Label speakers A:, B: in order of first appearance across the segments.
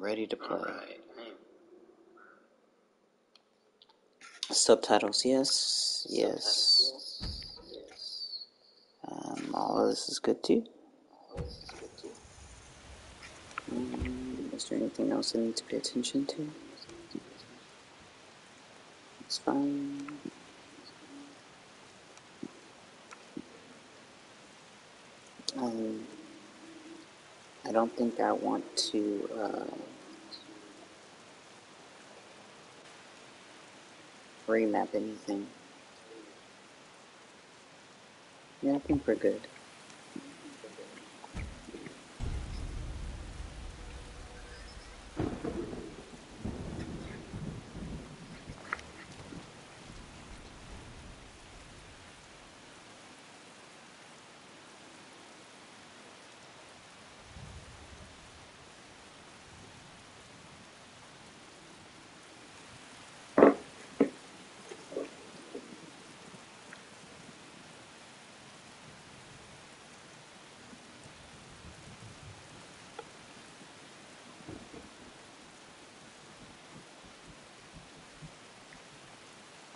A: ready to play. Subtitles, yes, yes. Um, all of this is good too. Um, is there anything else I need to pay attention to? It's fine. Um, I don't think I want to. Uh, remap anything. Yeah, I think we're good.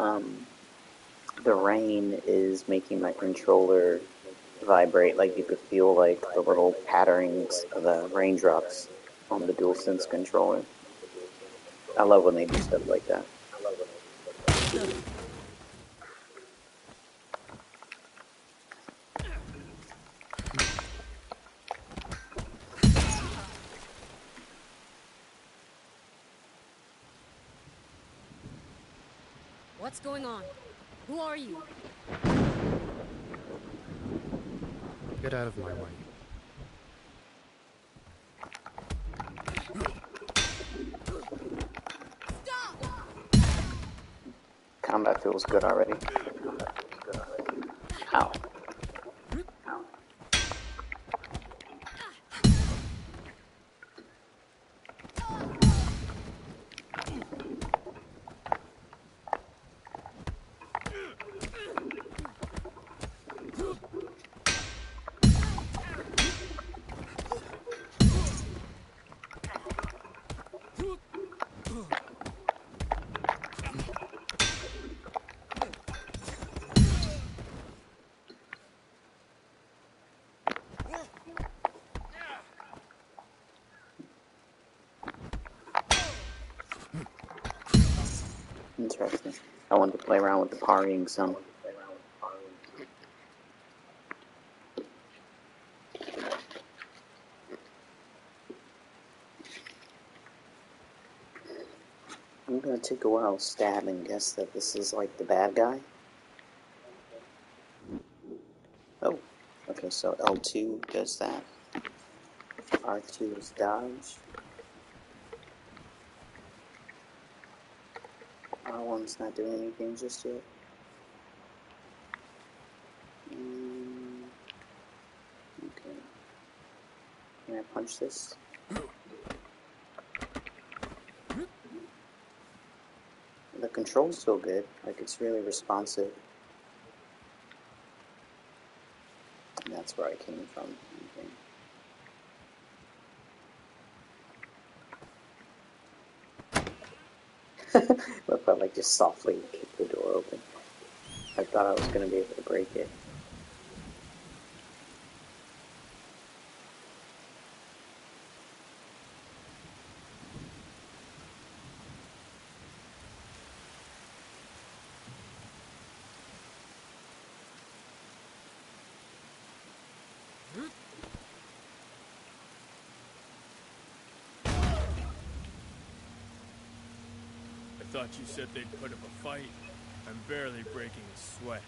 A: Um, the rain is making my controller vibrate. Like you could feel like the little patterns of the raindrops on the DualSense controller. I love when they do stuff like that.
B: What's going on? Who are you?
C: Get out of my way.
A: Combat feels good already. Ow. Play around with the parrying some. I'm gonna take a while to stab and guess that this is like the bad guy. Oh, okay, so L2 does that. R2 is dodge. R1's not doing anything just yet. Mm, okay. Can I punch this? The controls feel good, like it's really responsive. And that's where I came from. I like just softly kick the door open. I thought I was gonna be able to break it.
D: Thought you said they'd put up a fight. I'm barely breaking a sweat.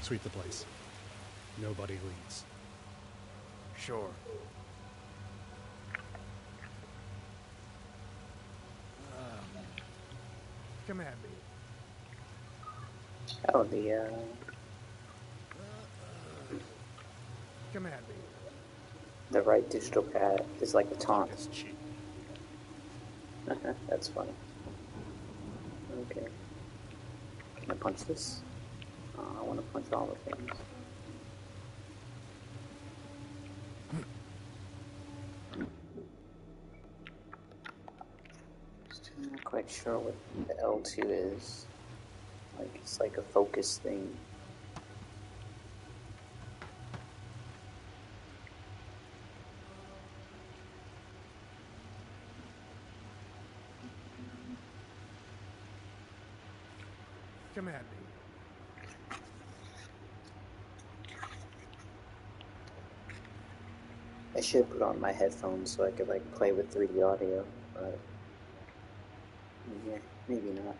C: Sweep the place. Nobody leaves.
D: Sure. Um, come at me.
A: Oh, the uh,
D: Come at me.
A: the right digital pad is like a taunt.
D: It's cheap.
A: That's funny. Okay. Can I punch this? Uh, I want to punch all the things. Still not quite sure what the L2 is. Like, it's like a focus thing.
C: Me.
A: I should put on my headphones so I could like play with 3D audio, but yeah, maybe not.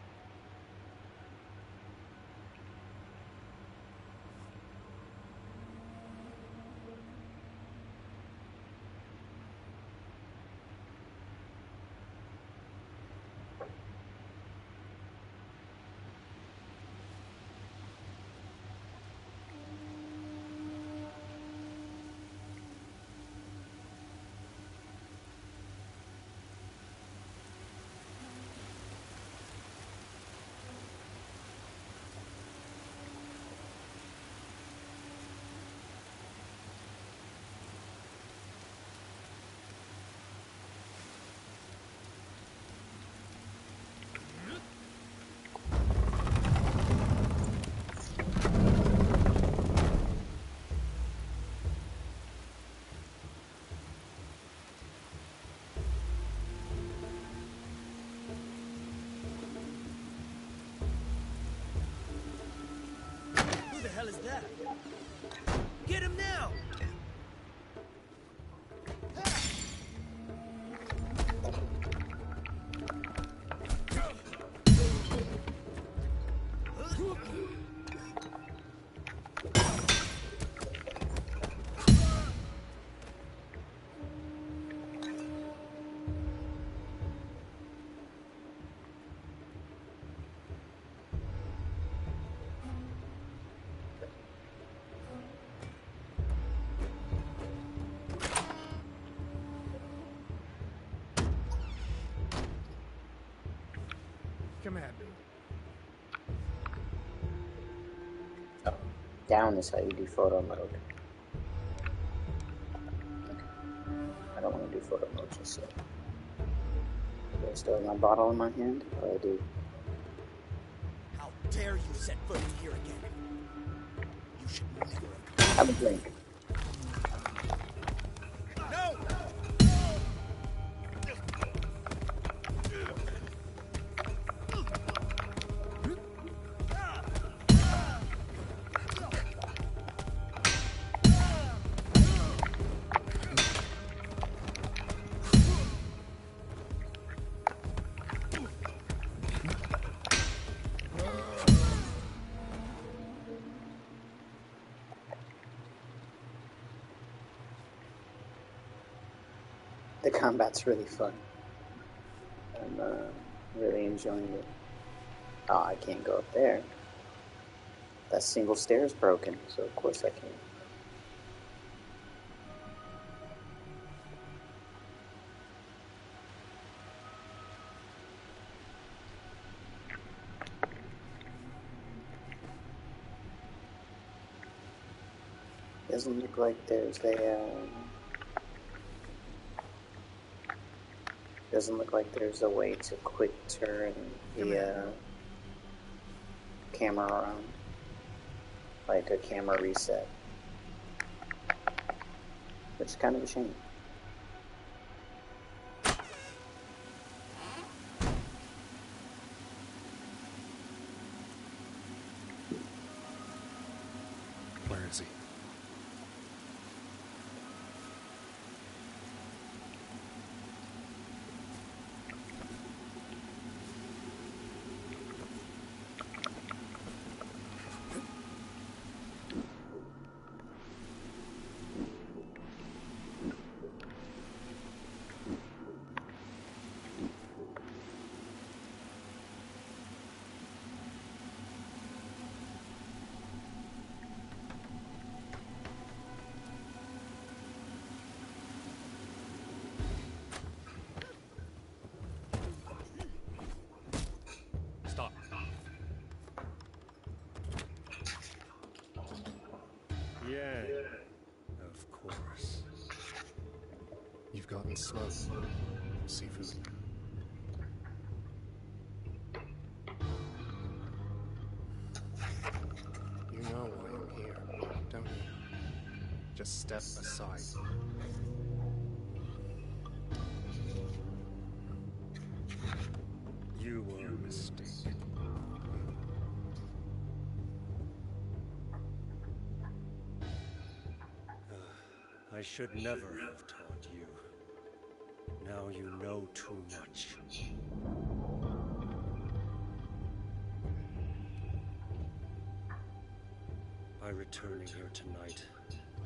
E: Who the hell is that? Get him now!
C: Come at.
A: Oh, down is how you do photo mode. I don't want to do photo mode just yet. Do I still have my bottle in my hand? Oh, I do.
E: How dare you set foot in here again? You should never have
A: Have a drink. Combat's really fun. I'm uh, really enjoying it. Oh, I can't go up there. That single stair is broken, so of course I can't. Doesn't look like there's a. Um, doesn't look like there's a way to quick turn the uh, camera around, like a camera reset, which is kind of a shame.
C: and seafood.
D: You
C: know why I'm here, don't you? Just step aside. You were a mistake. Uh, I should never have you know too much. By returning here tonight,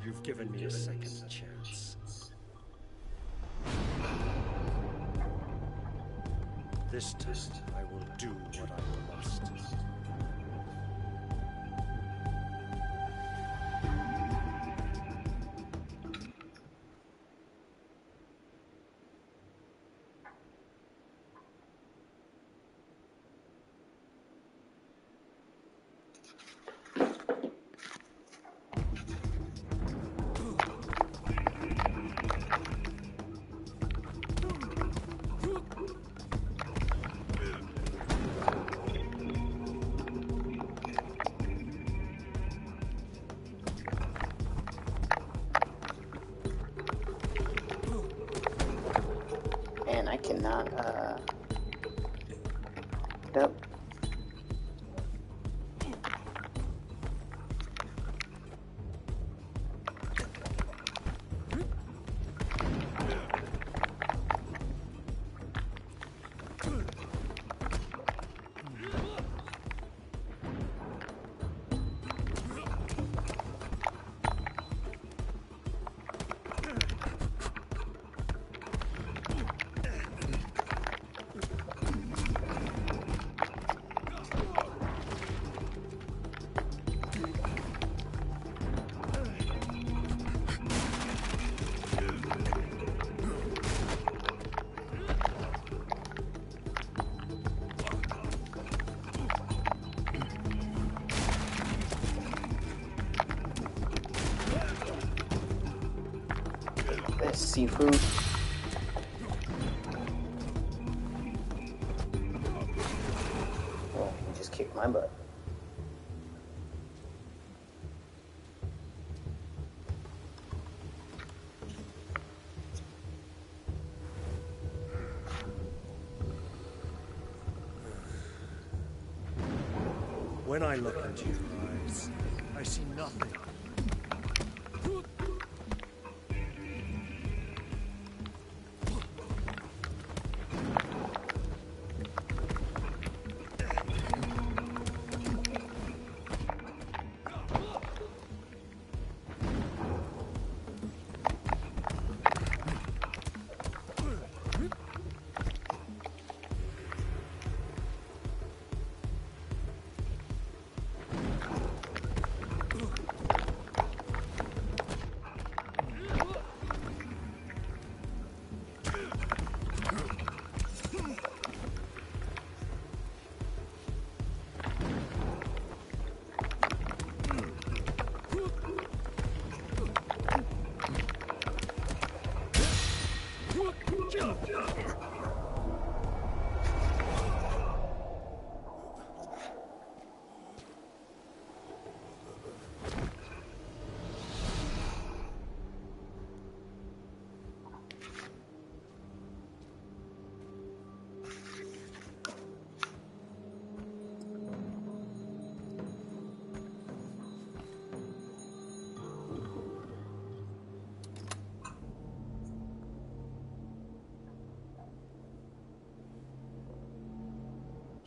C: you've given me a second chance. This time, I will do what I must.
A: Seafood.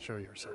C: Show yourself.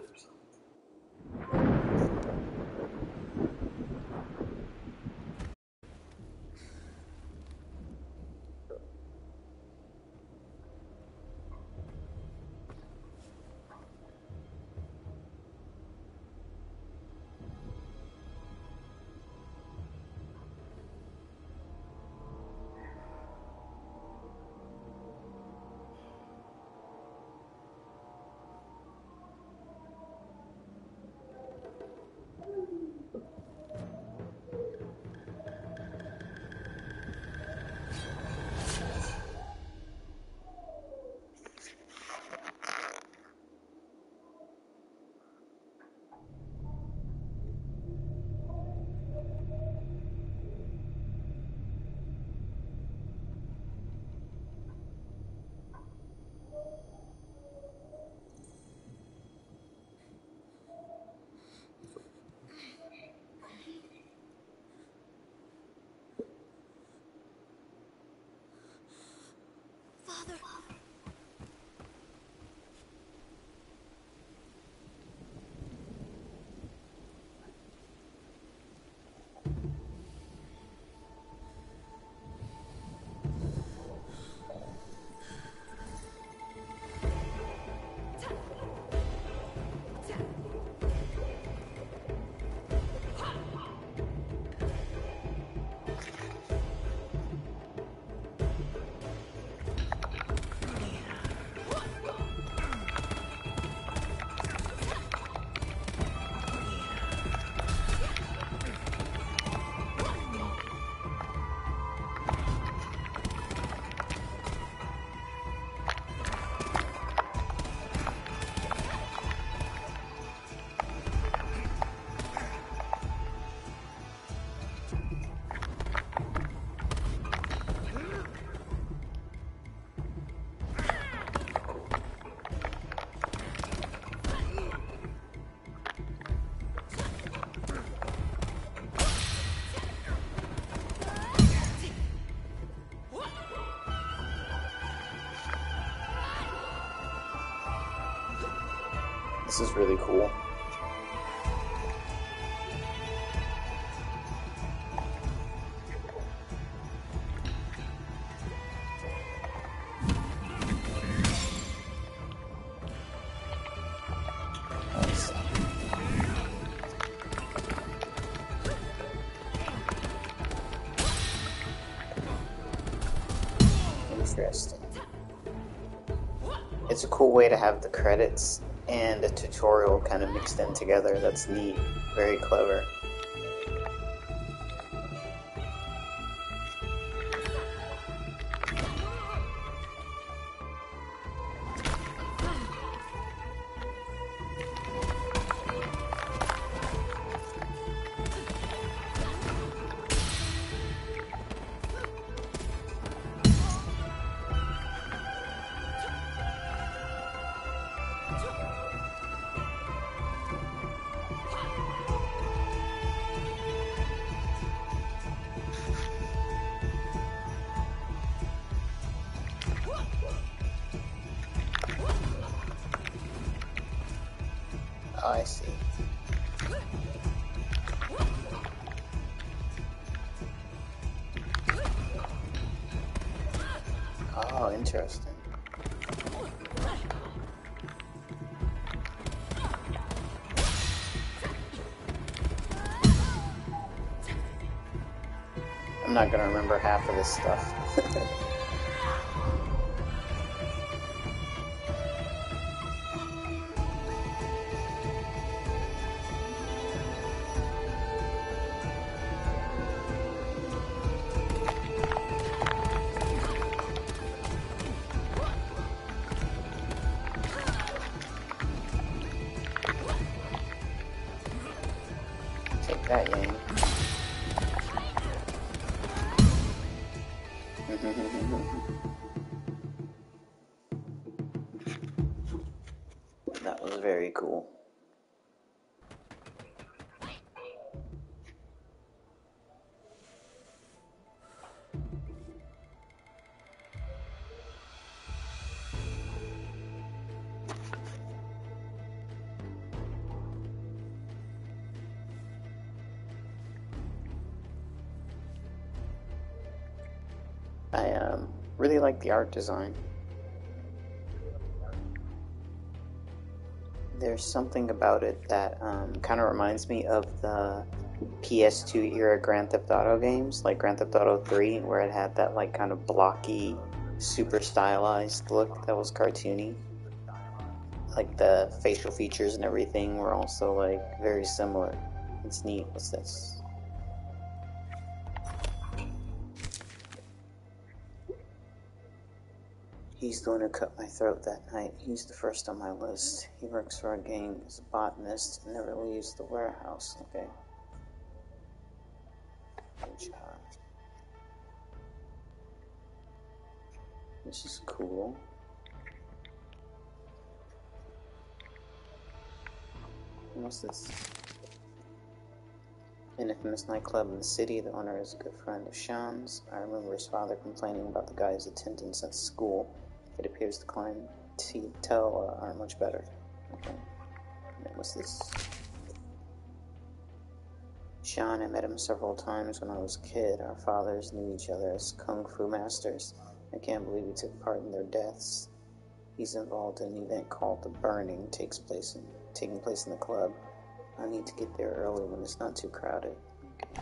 A: This is really cool. Interesting. It's a cool way to have the credits and a tutorial kind of mixed in together. That's neat. Very clever. Interesting. I'm not gonna remember half of this stuff. Really like the art design. There's something about it that um, kind of reminds me of the PS2 era Grand Theft Auto games, like Grand Theft Auto 3, where it had that like kind of blocky, super stylized look that was cartoony. Like the facial features and everything were also like very similar. It's neat. What's this? He's the one who cut my throat that night. He's the first on my list. He works for our gang as a botanist and never leaves the warehouse. Okay. Good job. Uh, this is cool. What's this? An infamous nightclub in the city. The owner is a good friend of Sean's. I remember his father complaining about the guy's attendance at school. It appears the clientele uh, aren't much better. Okay. What's this? Sean, I met him several times when I was a kid. Our fathers knew each other as kung fu masters. I can't believe he took part in their deaths. He's involved in an event called the Burning, takes place in, taking place in the club. I need to get there early when it's not too crowded. Okay.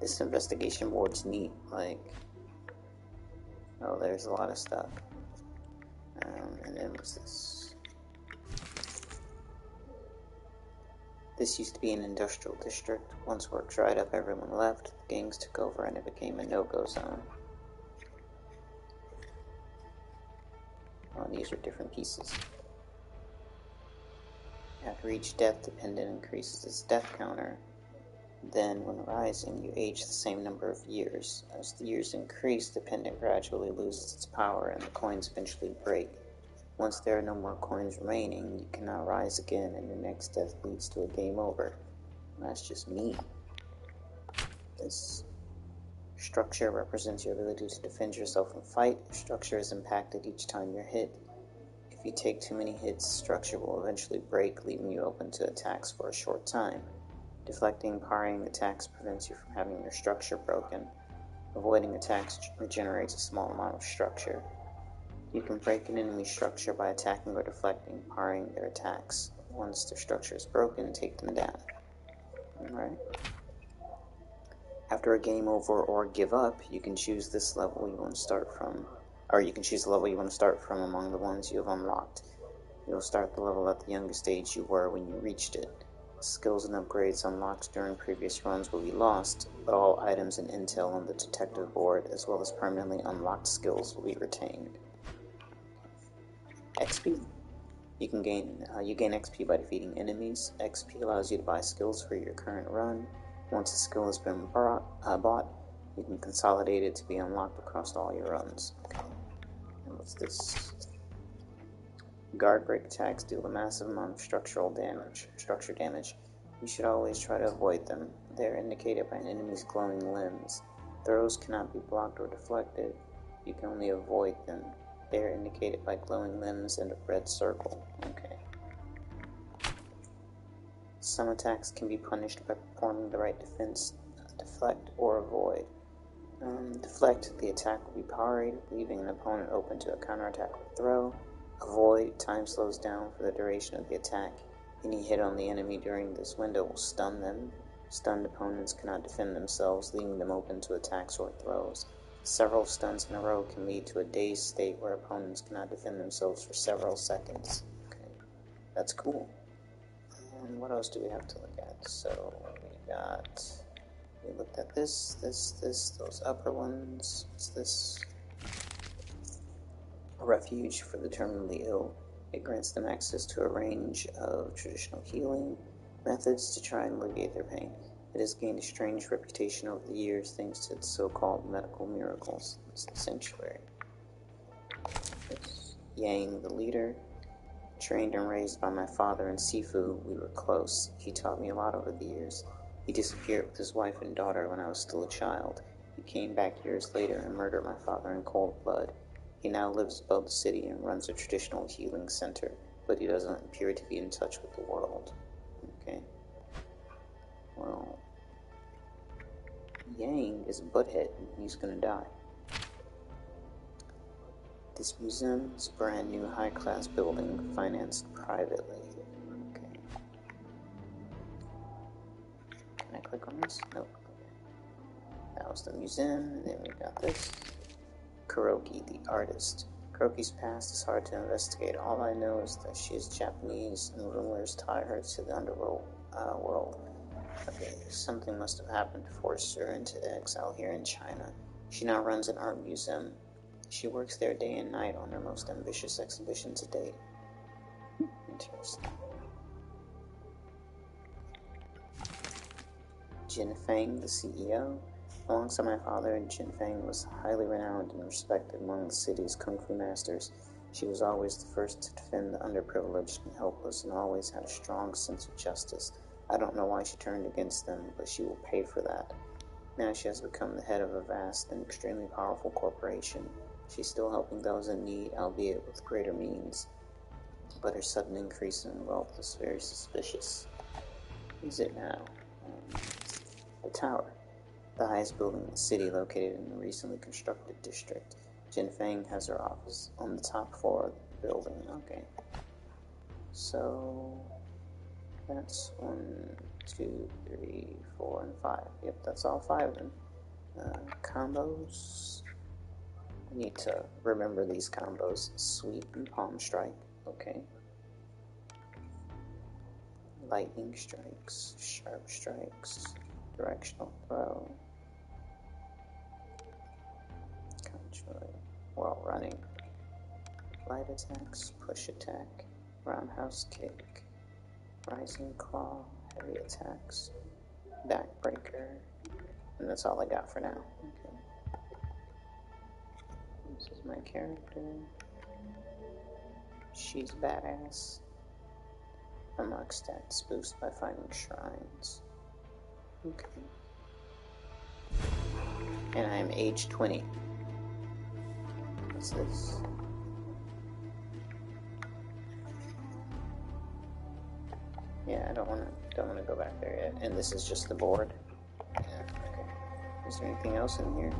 A: This investigation board's neat. Like, oh, there's a lot of stuff. Um, and then what's this? This used to be an industrial district. Once work dried up, everyone left. The gangs took over, and it became a no-go zone. Oh, these are different pieces. After each death, the pendant increases its death counter. Then, when rising, you age the same number of years. As the years increase, the pendant gradually loses its power and the coins eventually break. Once there are no more coins remaining, you cannot rise again, and your next death leads to a game over. And that's just me. This Structure represents your ability to defend yourself and fight. Structure is impacted each time you're hit. If you take too many hits, structure will eventually break, leaving you open to attacks for a short time. Deflecting parrying attacks prevents you from having your structure broken. Avoiding attacks regenerates a small amount of structure. You can break an enemy's structure by attacking or deflecting, parrying their attacks. Once their structure is broken, take them down. Alright. After a game over or give up, you can choose this level you want to start from, or you can choose the level you want to start from among the ones you have unlocked. You'll start the level at the youngest age you were when you reached it. Skills and upgrades unlocked during previous runs will be lost, but all items and intel on the detective board, as well as permanently unlocked skills, will be retained. XP. You can gain uh, you gain XP by defeating enemies. XP allows you to buy skills for your current run. Once a skill has been brought, uh, bought, you can consolidate it to be unlocked across all your runs. Okay. And what's this? Guard break attacks deal a massive amount of structural damage. Structure damage. You should always try to avoid them. They are indicated by an enemy's glowing limbs. Throws cannot be blocked or deflected. You can only avoid them. They are indicated by glowing limbs and a red circle. Okay. Some attacks can be punished by performing the right defense, deflect, or avoid. Um, deflect, the attack will be parried, leaving an opponent open to a counterattack or throw. Avoid, time slows down for the duration of the attack. Any hit on the enemy during this window will stun them. Stunned opponents cannot defend themselves, leaving them open to attacks or throws. Several stuns in a row can lead to a dazed state where opponents cannot defend themselves for several seconds. Okay, that's cool. And what else do we have to look at? So we got. We looked at this, this, this, those upper ones. What's this? A refuge for the terminally ill. It grants them access to a range of traditional healing methods to try and alleviate their pain. It has gained a strange reputation over the years thanks to its so-called medical miracles. It's the sanctuary. It's Yang, the leader, trained and raised by my father and Sifu, we were close. He taught me a lot over the years. He disappeared with his wife and daughter when I was still a child. He came back years later and murdered my father in cold blood. He now lives above the city and runs a traditional healing center, but he doesn't appear to be in touch with the world. Okay. Well, Yang is a butthead and he's gonna die. This museum is a brand new high class building financed privately. Okay. Can I click on this? Nope. That was the museum, and then we got this. Kuroki, the artist. Kuroki's past is hard to investigate. All I know is that she is Japanese, and rumors tie her to the underworld uh, world. Okay, something must have happened to force her into exile here in China. She now runs an art museum. She works there day and night on her most ambitious exhibition to date. Interesting. Jin Feng, the CEO. Alongside my father, Jin Feng was highly renowned and respected among the city's kung fu masters. She was always the first to defend the underprivileged and helpless and always had a strong sense of justice. I don't know why she turned against them, but she will pay for that. Now she has become the head of a vast and extremely powerful corporation. She's still helping those in need, albeit with greater means. But her sudden increase in wealth is very suspicious. Is it now? Um, the tower. The highest building in the city, located in the recently constructed district. Jin Feng has her office on the top floor of the building. Okay. So that's one, two, three, four, and five. Yep, that's all five of them. Uh, combos. I need to remember these combos. Sweep and palm strike. Okay. Lightning strikes, sharp strikes, directional throw. Conjoy while running. Light attacks, push attack, roundhouse kick, rising claw, heavy attacks, backbreaker, and that's all I got for now. Okay. This is my character. She's badass. Unlock stats boost by finding shrines. Okay. And I'm age 20. What's this? Yeah, I don't want to don't want to go back there yet. And this is just the board. Yeah, okay. Is there anything else in here?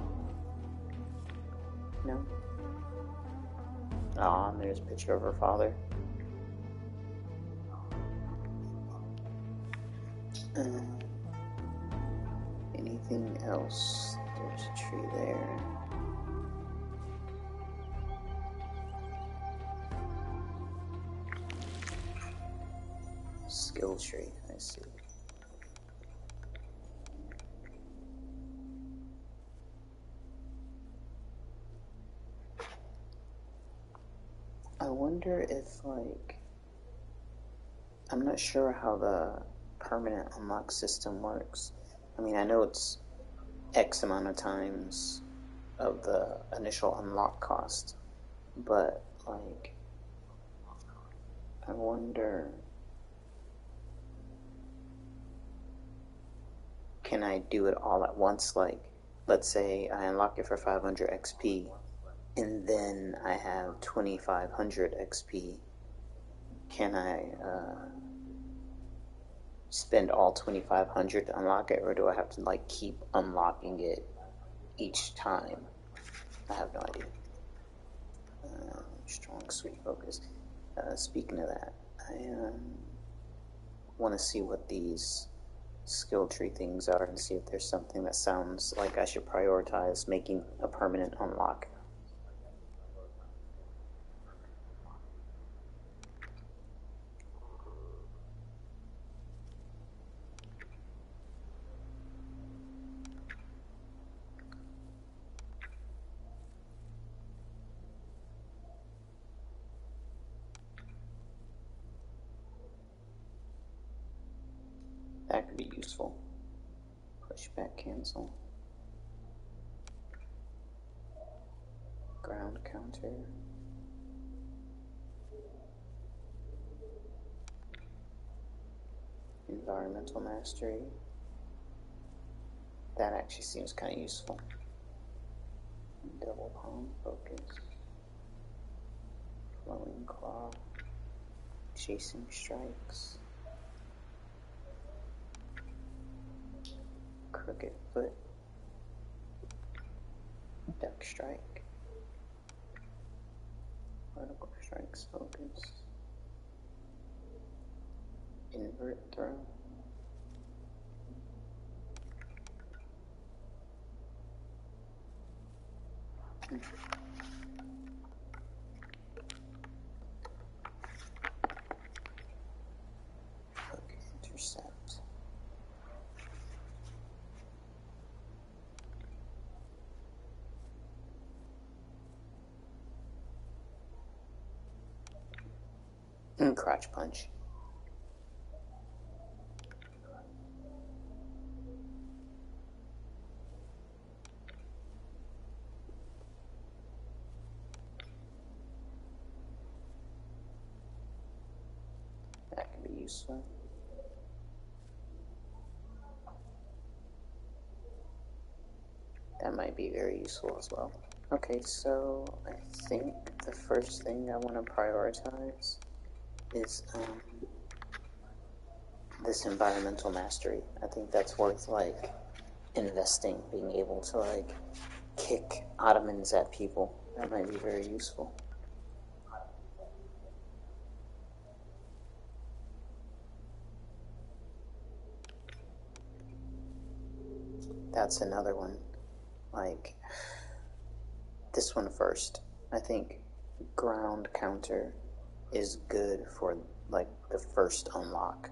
A: No. Ah, and there's a picture of her father. Uh, anything else? There's a tree there. Skill tree, I see. I wonder if, like, I'm not sure how the permanent unlock system works. I mean, I know it's X amount of times of the initial unlock cost, but, like, I wonder. Can I do it all at once? Like, let's say I unlock it for 500 XP, and then I have 2500 XP. Can I uh, spend all 2500 to unlock it, or do I have to like keep unlocking it each time? I have no idea. Uh, strong, sweet focus. Uh, speaking of that, I um, want to see what these skill tree things are and see if there's something that sounds like I should prioritize making a permanent unlock. That could be useful. Push back cancel. Ground counter. Environmental mastery. That actually seems kind of useful. Double palm focus. Flowing claw. Chasing strikes. Crooked foot, duck strike, vertical strikes focus, invert throw. Hook And crotch punch. That could be useful. That might be very useful as well. Okay, so I think the first thing I want to prioritize is um, this environmental mastery. I think that's worth like investing, being able to like kick ottomans at people. That might be very useful. That's another one. Like this one first. I think ground counter is good for like the first unlock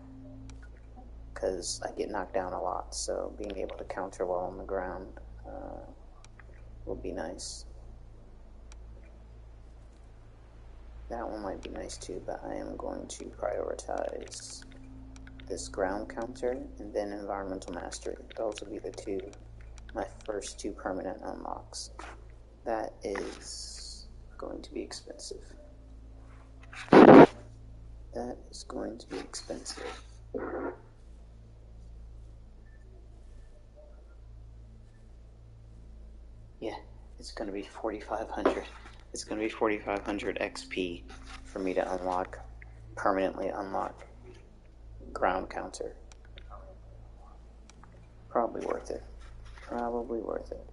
A: because I get knocked down a lot. So being able to counter while on the ground uh, will be nice. That one might be nice too, but I am going to prioritize this ground counter and then environmental mastery. Those will be the two, my first two permanent unlocks. That is going to be expensive. That is going to be expensive. Yeah, it's gonna be 4,500. It's gonna be 4,500 XP for me to unlock, permanently unlock ground counter. Probably worth it. Probably worth it.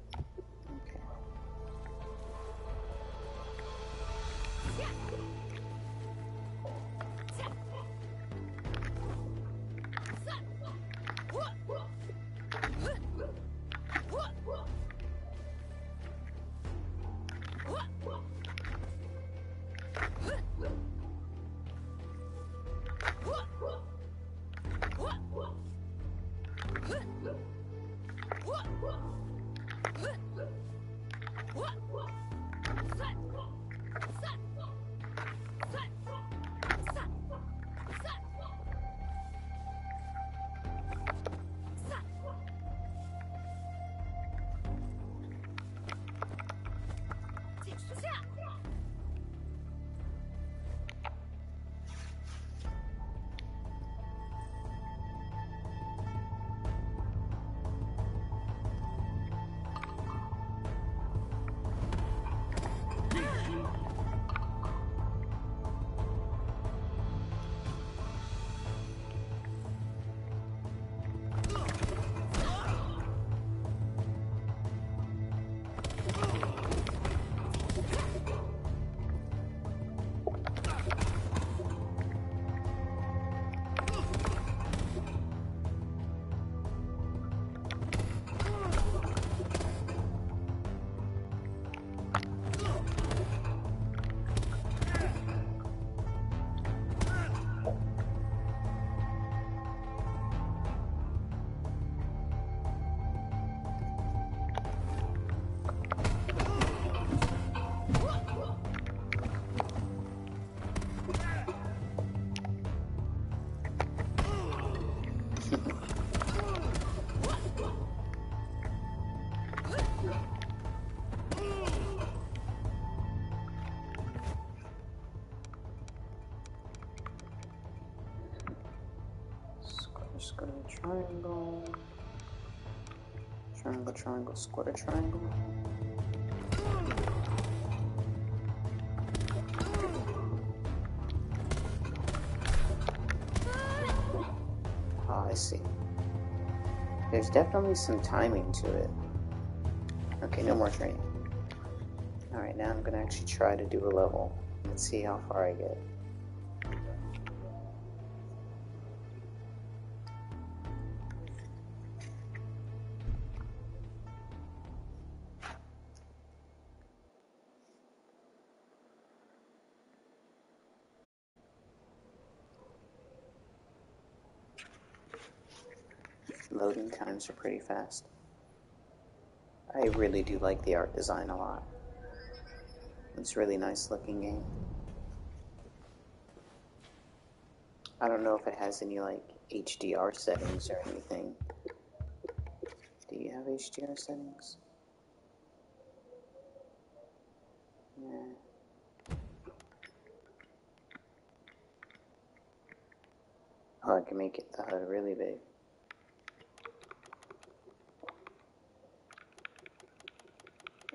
A: Triangle. Triangle, triangle, square, triangle. Ah, I see. There's definitely some timing to it. Okay, no more training. Alright, now I'm gonna actually try to do a level and see how far I get. Are pretty fast. I really do like the art design a lot. It's a really nice looking game. I don't know if it has any like HDR settings or anything. Do you have HDR settings? Yeah. Oh, I can make it the HUD really big.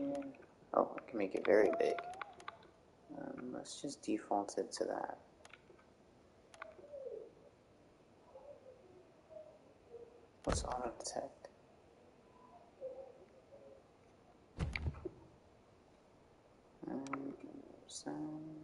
A: Yeah. Oh, I can make it very big. Um, let's just default it to that. What's auto detect? Um, sound.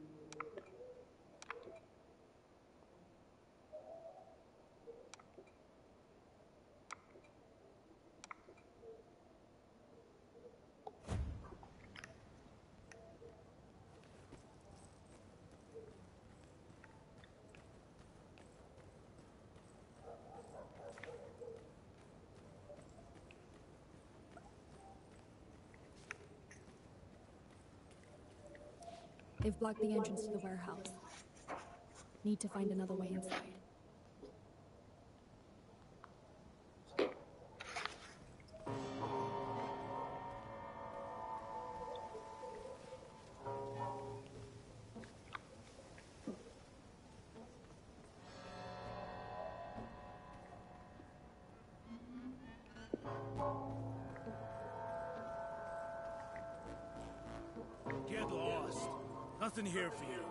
B: They've blocked the entrance to the warehouse. Need to find another way inside.
D: Here for you.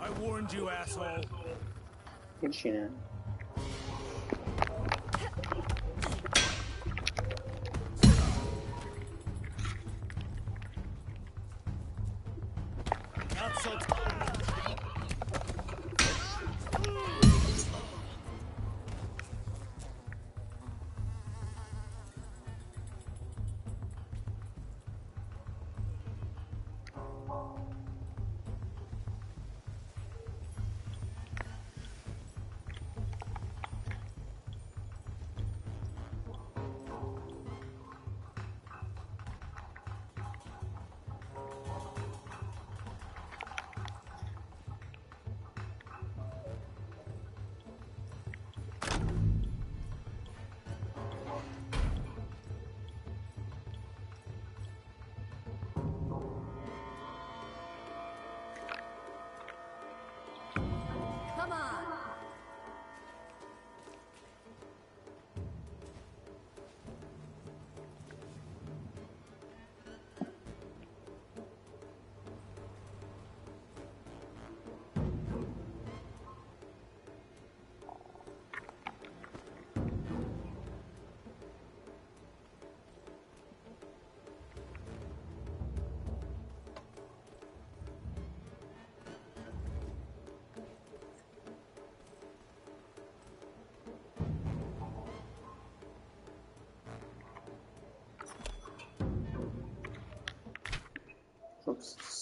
D: I warned you, asshole.
A: Did she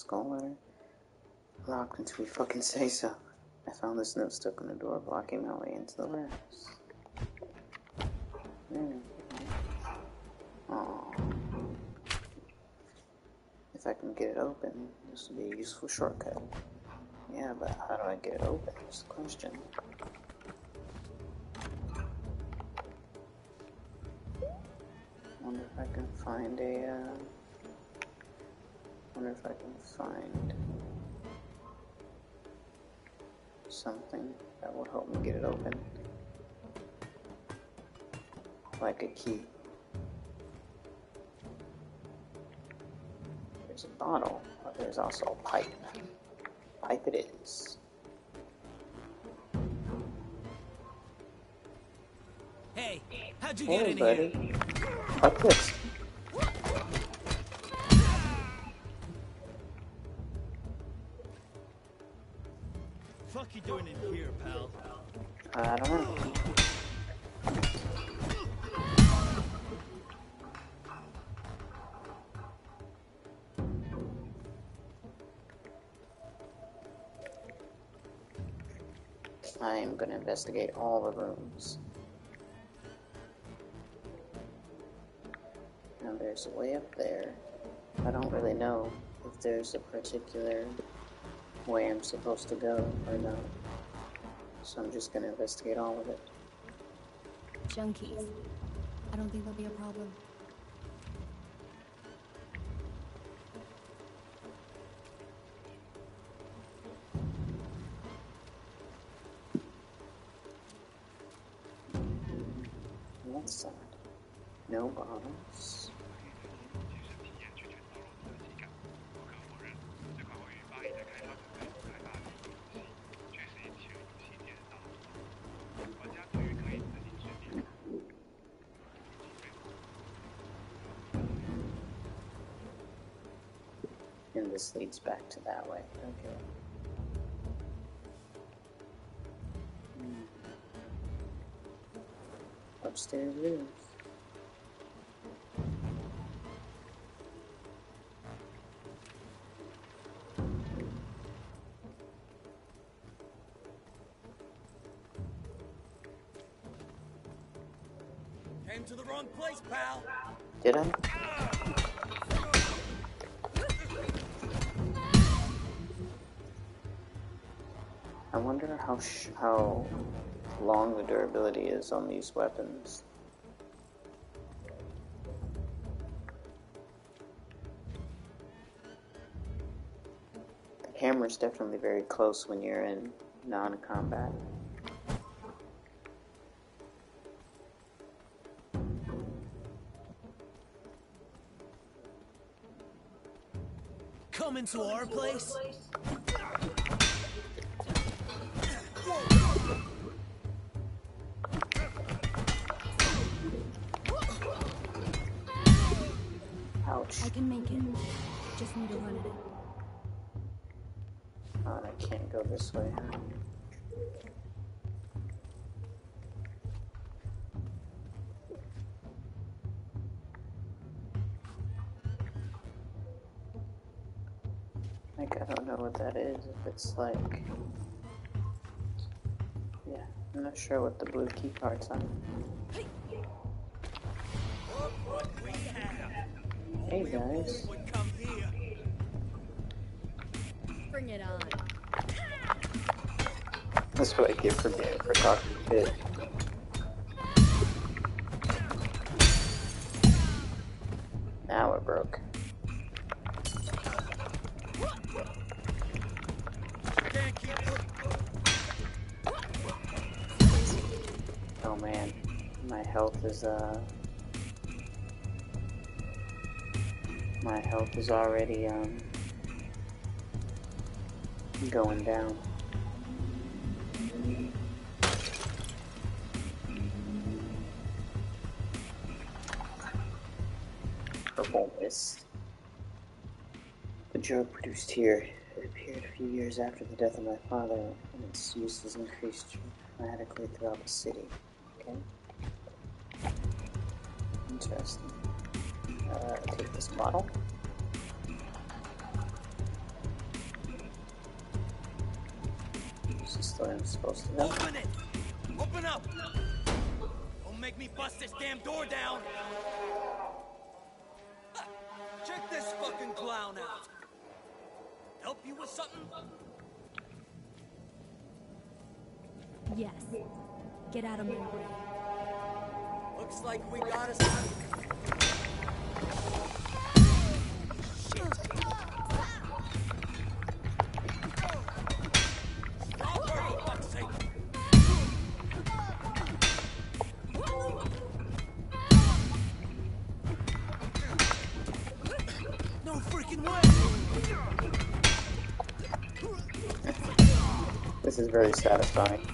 A: scholar. Locked until we fucking say so. I found this note stuck in the door, blocking my way into the warehouse. Hmm. If I can get it open, this would be a useful shortcut. Yeah, but how do I get it open? That's the question. Wonder if I can find a. Uh, if I can find something that will help me get it open. Like a key. There's a bottle, but there's also a pipe. Pipe it is.
E: Hey, how'd you get
A: Hey,
E: in here?
A: buddy. Fuck this. I am gonna investigate all the rooms. Now there's a way up there. I don't really know if there's a particular way I'm supposed to go or not. So I'm just gonna investigate all of it.
B: Junkies. I don't think there'll be a problem.
A: This leads back to that way. Okay. Hmm. Upstairs is.
E: Came to the wrong place, pal.
A: Did I? Wonder how how long the durability is on these weapons. The camera's definitely very close when you're in non-combat.
E: coming to our place?
A: Go this way. Like, I don't know what that is. If it's like. Yeah, I'm not sure what the blue key card's on. Hey guys. That's what I get for being for talking shit. Now it broke. Oh man, my health is uh my health is already um going down. Drug produced here it appeared a few years after the death of my father, and its use has increased dramatically throughout the city. Okay. Interesting. Uh, take this. Is this the way I'm supposed to go?
E: Open it! Open up! Don't make me bust this damn door down! Check this fucking clown out! You with something?
B: Yes. Get out of my way.
E: Looks like we got us. Stop
A: very satisfying.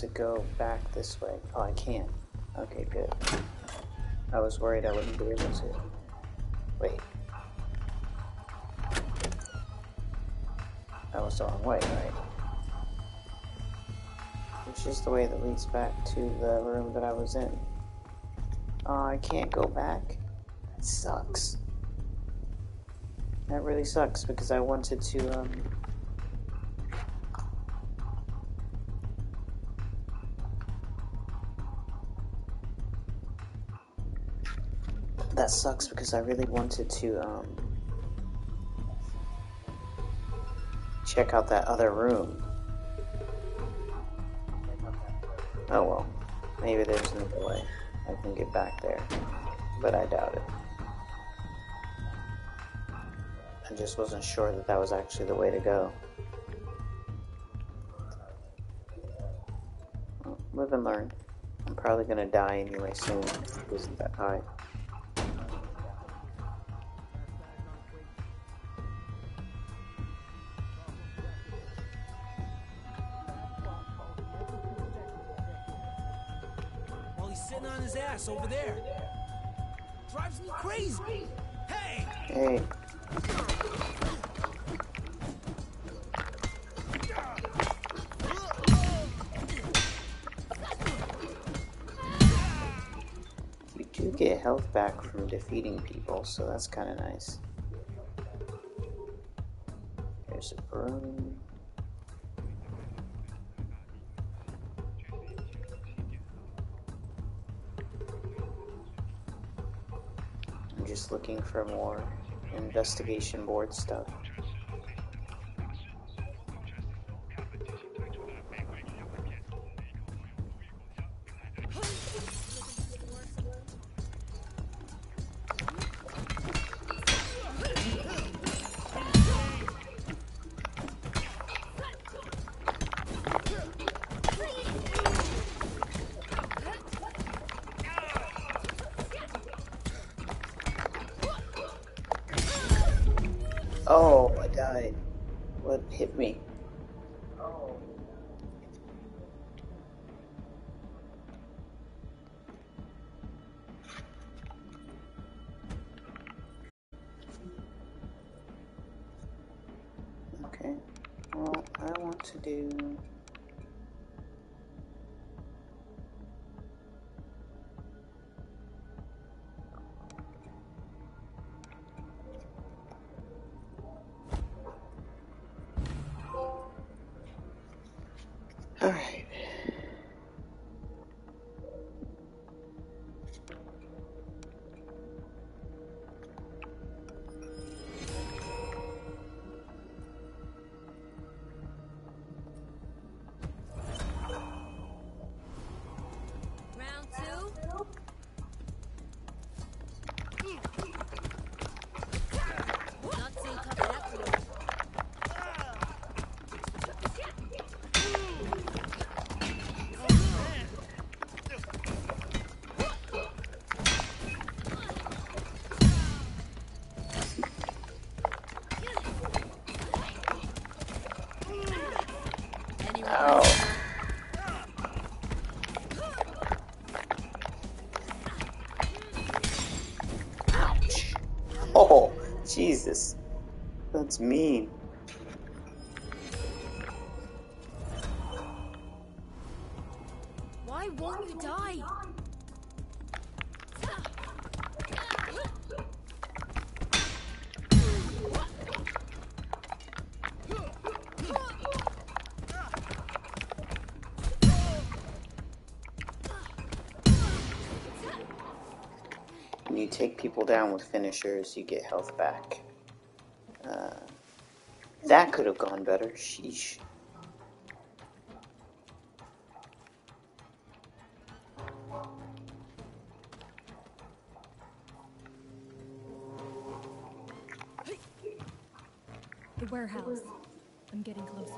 A: To go back this way. Oh, I can't. Okay, good. I was worried I wouldn't be able to. Wait. That was the wrong way, right? It's just the way that leads back to the room that I was in. Oh, I can't go back? That sucks. That really sucks because I wanted to, um, That sucks because I really wanted to um, check out that other room. Oh well, maybe there's another way I can get back there, but I doubt it. I just wasn't sure that that was actually the way to go. Well, live and learn. I'm probably gonna die anyway soon. Isn't that high.
E: Sitting on his ass over there. Drives me crazy. Hey!
A: Hey, you do get health back from defeating people, so that's kind of nice. There's a broom. Looking for more investigation board stuff. Do. Jesus. That's mean.
B: Why won't you die?
A: When you take people down with finishers, you get health back. That could have gone better. Sheesh.
B: The warehouse. I'm getting closer.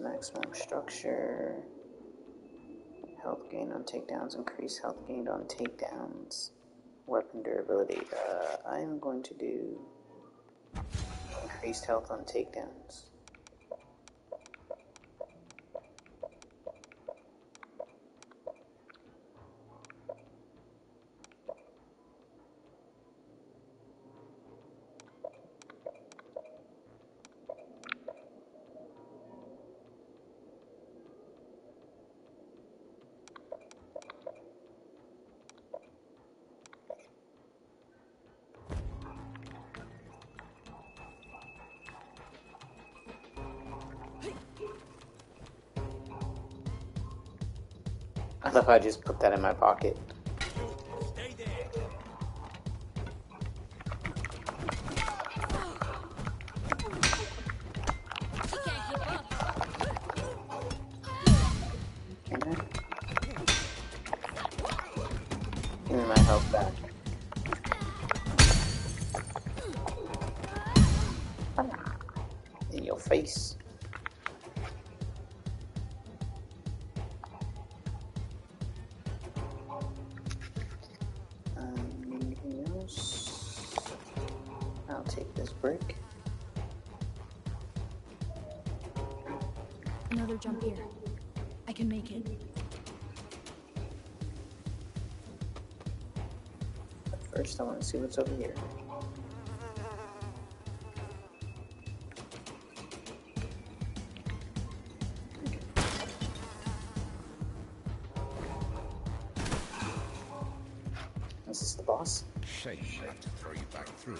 A: Maximum structure. Health gain on takedowns. Increase health gained on takedowns. Weapon durability. Uh, I'm going to do increased health on takedowns. I I just put that in my pocket. To see what's over here. Is this is the boss?
F: Shame to throw you back through.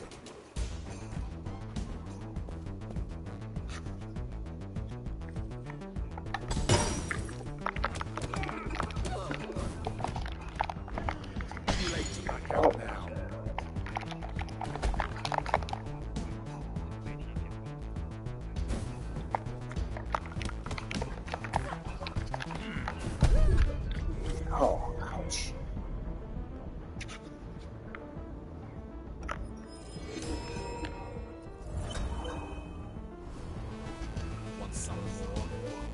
A: Oh,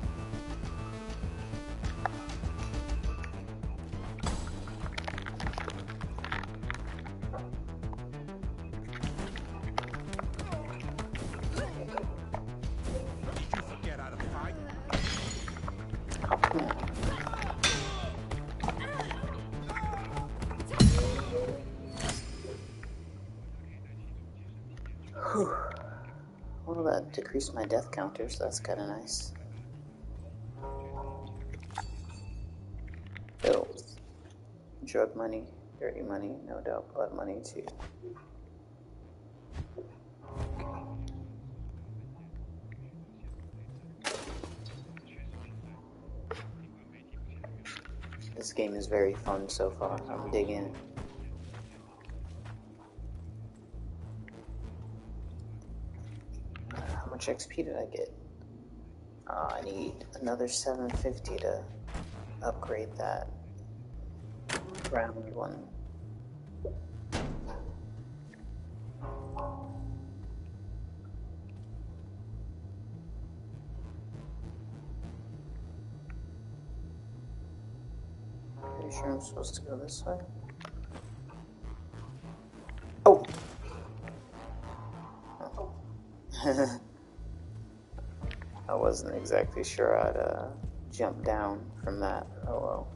A: decreased my death counter, so that's kind of nice. Bills. Drug money, dirty money, no doubt blood money too. This game is very fun so far. I'm digging it. Much XP did I get? Uh, I need another 750 to upgrade that round one. Pretty sure I'm supposed to go this way. Oh! I wasn't exactly sure I'd uh, jump down from that. Oh well.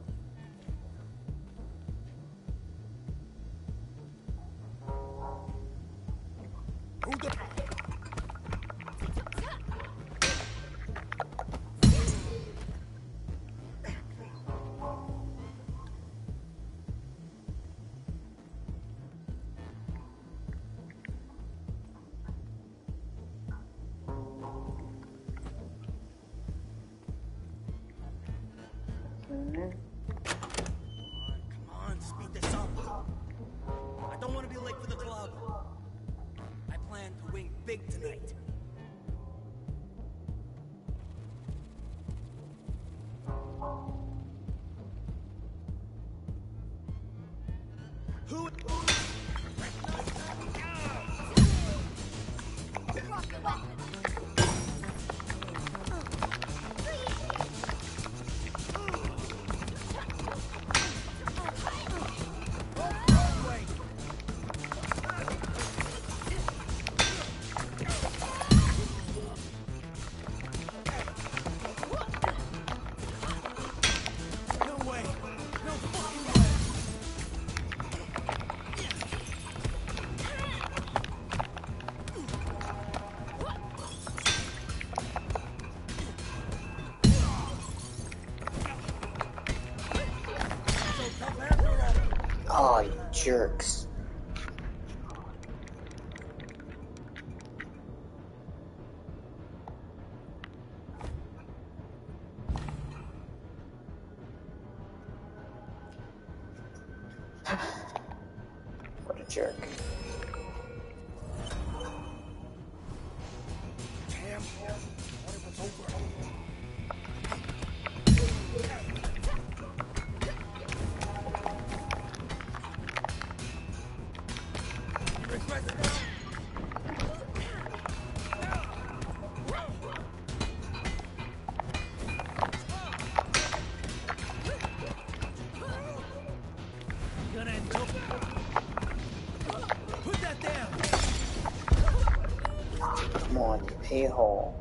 E: Come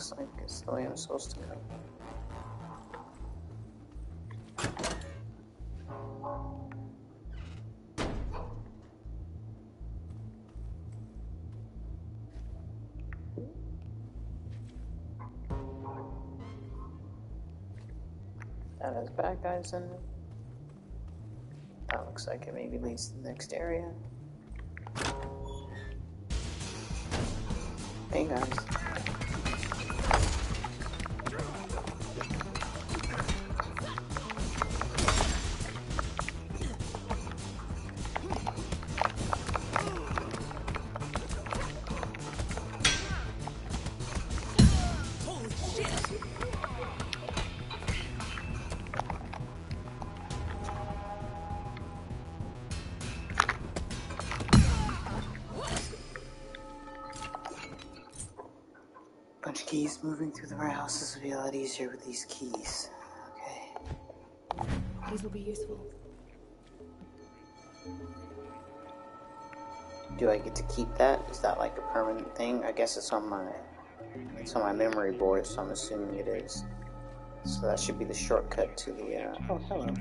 A: looks like it's the way I'm supposed to go. That has bad guys in it. That looks like it maybe leads to the next area. Hey guys. Keys moving through the warehouses will be a lot easier with these keys. Okay.
B: These will be useful.
A: Do I get to keep that? Is that like a permanent thing? I guess it's on my it's on my memory board, so I'm assuming it is. So that should be the shortcut to the uh, oh hello.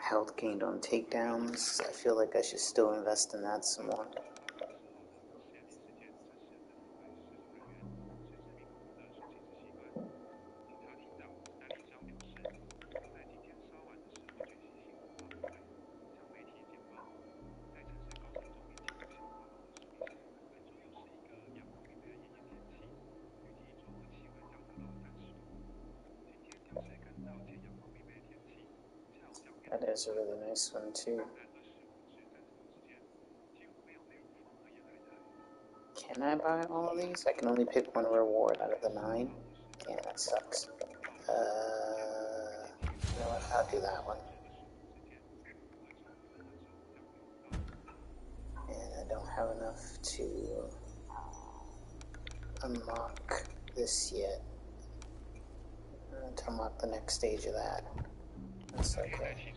A: Health gained on takedowns. I feel like I should still invest in that some more. That this one too. Can I buy all of these? I can only pick one reward out of the nine. Damn, that sucks. Uh, you know what? I'll do that one. And I don't have enough to unlock this yet. Uh, to unlock the next stage of that. That's okay.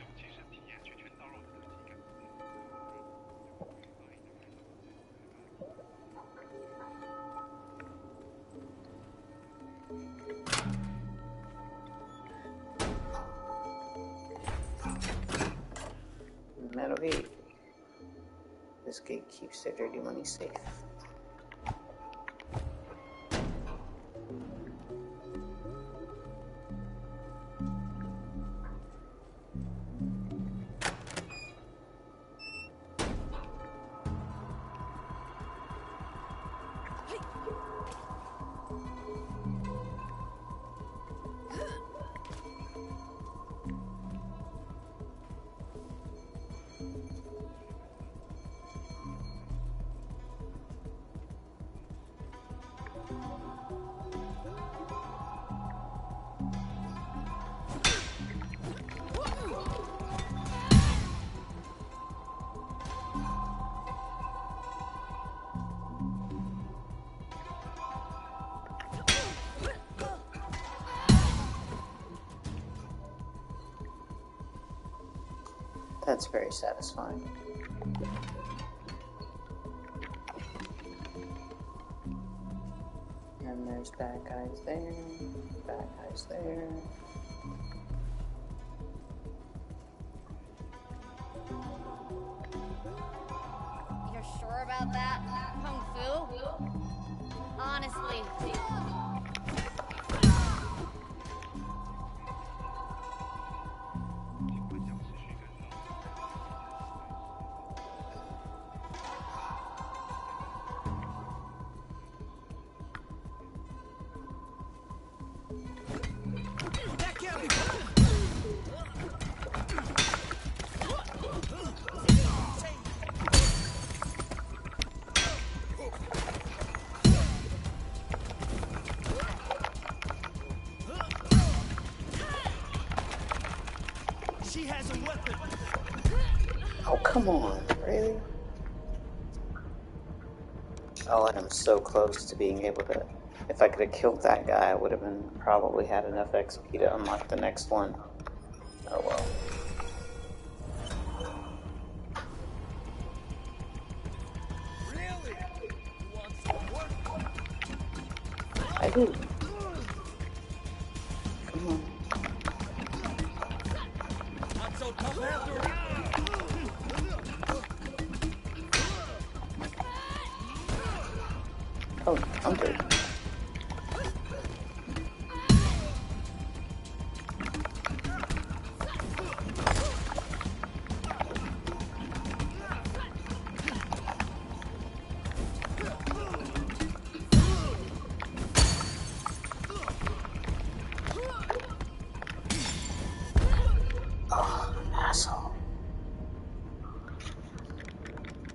A: Safe. That's very satisfying. And there's bad guys there, bad guys there. Come on, really? Oh, and I'm so close to being able to. If I could have killed that guy, I would have been probably had enough XP to unlock the next one. Oh well.
E: Really? You want some work?
A: I do. Come on.
E: Not so tough after
A: Oh, Hunter. Oh.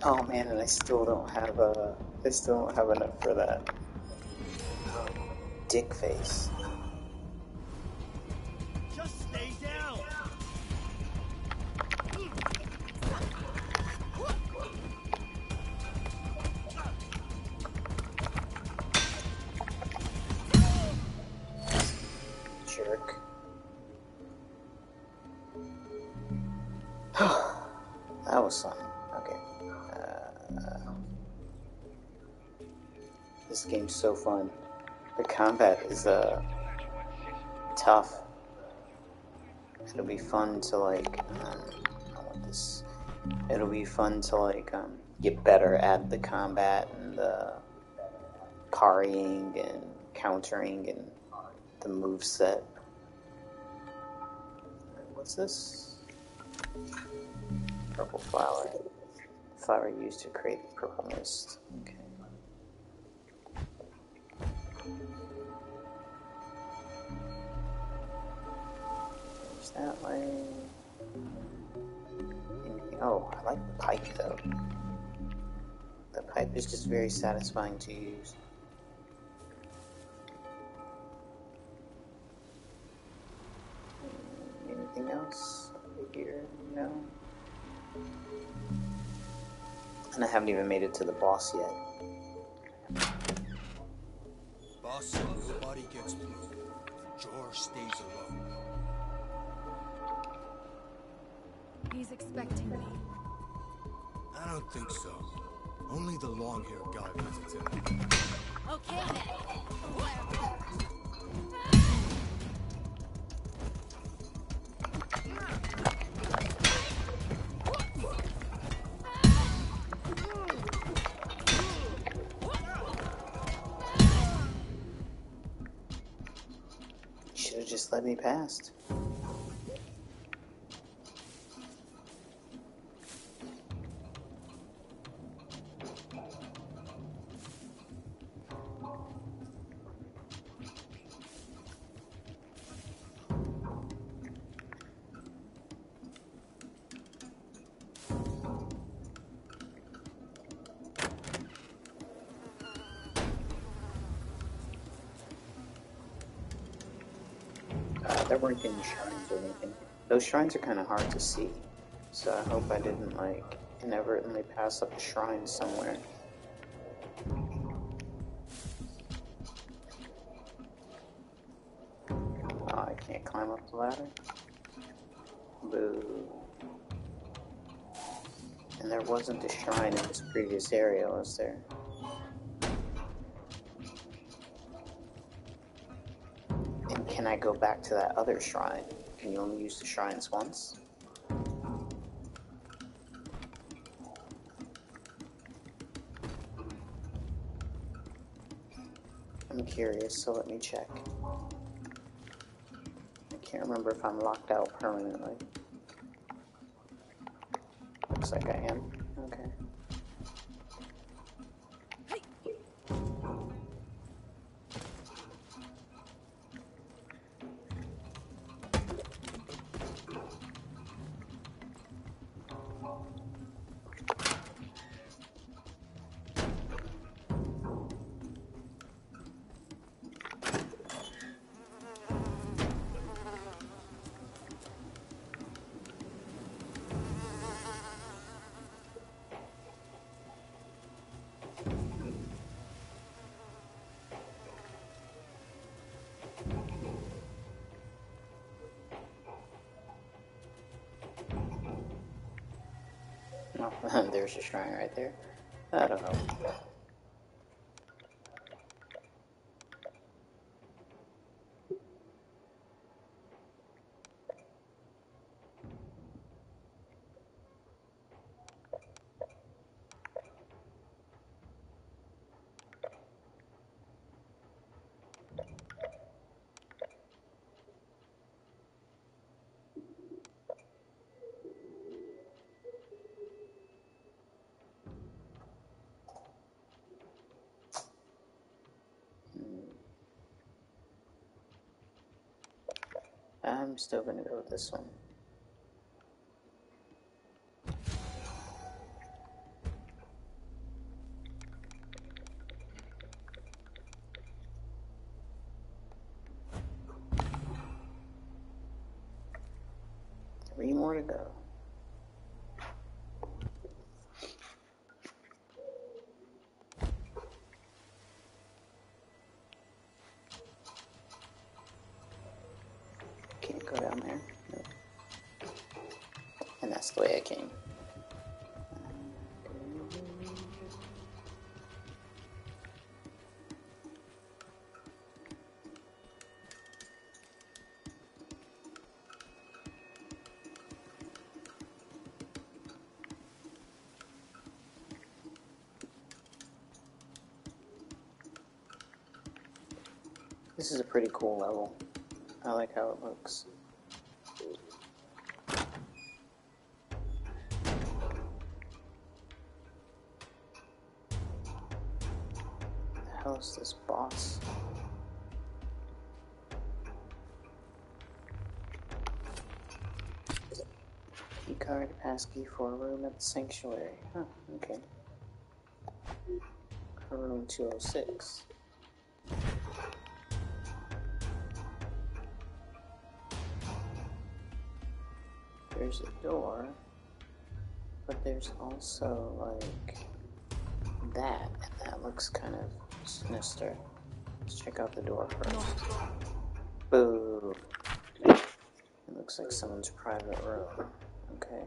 A: Oh man, and I still don't have uh, I still don't have enough for that. Dick face. Is uh tough. It'll be fun to like. Um, this. It'll be fun to like um, get better at the combat and the parrying and countering and the move set. What's this? Purple flower. Flower used to create the purple mist. Okay. That way? Oh, I like the pipe though. The pipe is just very satisfying to use. Anything else over here? No. And I haven't even made it to the boss yet.
F: Boss nobody gets blue. George stays alone.
B: He's expecting me.
F: I don't think so. Only the long-haired guy visits him.
G: Okay then.
A: Should have just let me past. There weren't any shrines or anything. Those shrines are kind of hard to see, so I hope I didn't like inadvertently pass up a shrine somewhere. Oh, I can't climb up the ladder. Boo. And there wasn't a shrine in this previous area, was there? Can I go back to that other shrine? Can you only use the shrines once? I'm curious, so let me check. I can't remember if I'm locked out permanently. Looks like I am. Okay. There's a shrine right there. That'll help. I'm still gonna go with this one. Three more to go. Can't go down there. And that's the way I came. This is a pretty cool level. I like how it looks. The hell is this boss? Key card, passkey for a room at the sanctuary. Huh, okay. For room 206. There's a door, but there's also like that, that looks kind of sinister. Let's check out the door first. Boo! It looks like someone's private room. Okay.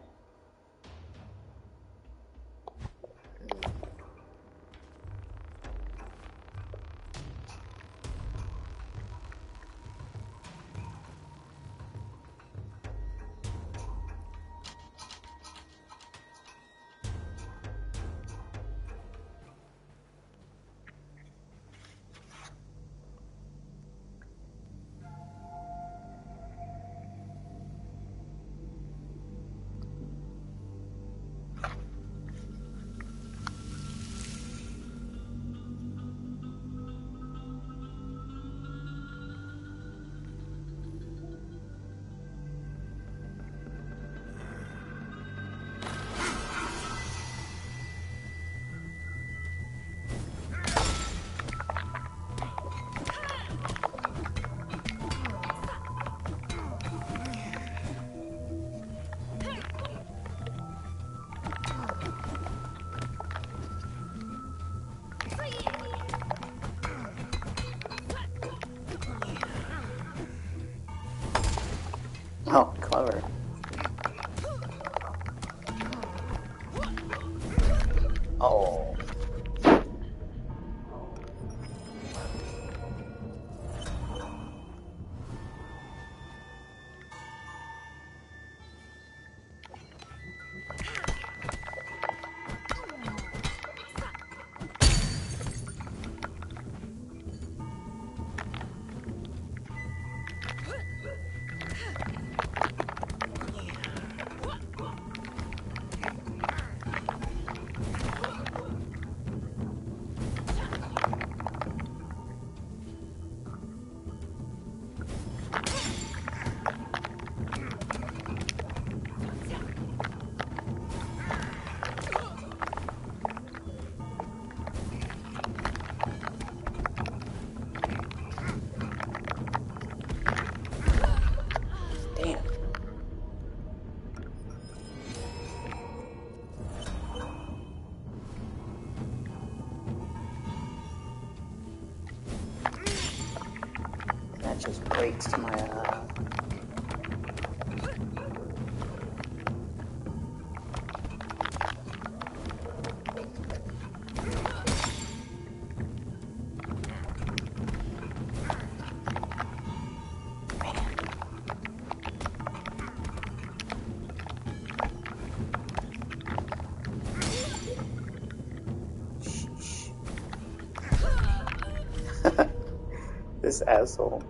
A: this asshole.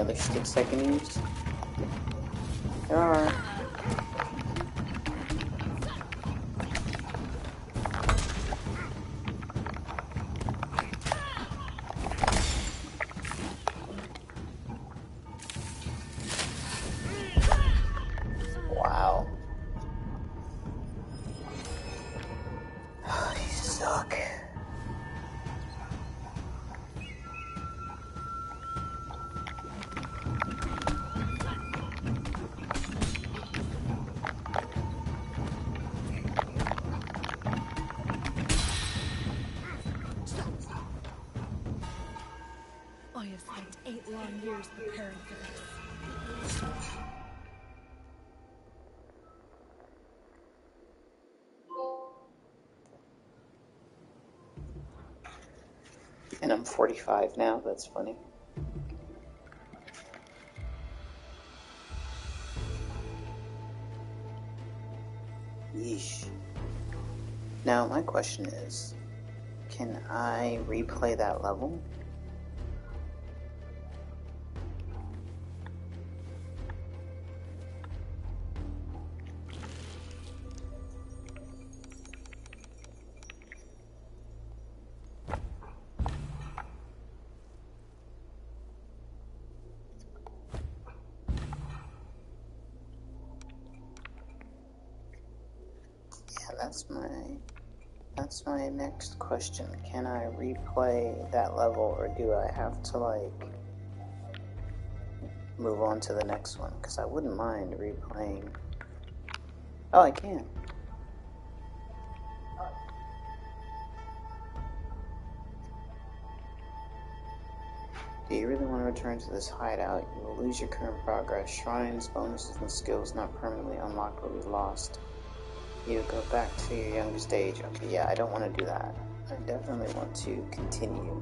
A: Are there any other 45 now, that's funny. Yeesh. Now, my question is can I replay that level? Yeah, that's my that's my next question. Can I replay that level or do I have to like move on to the next one? Because I wouldn't mind replaying. Oh, I can. Do you really want to return to this hideout? You will lose your current progress. Shrines, bonuses, and skills not permanently unlocked will be lost. You go back to your youngest age. Okay, yeah, I don't want to do that. I definitely want to continue.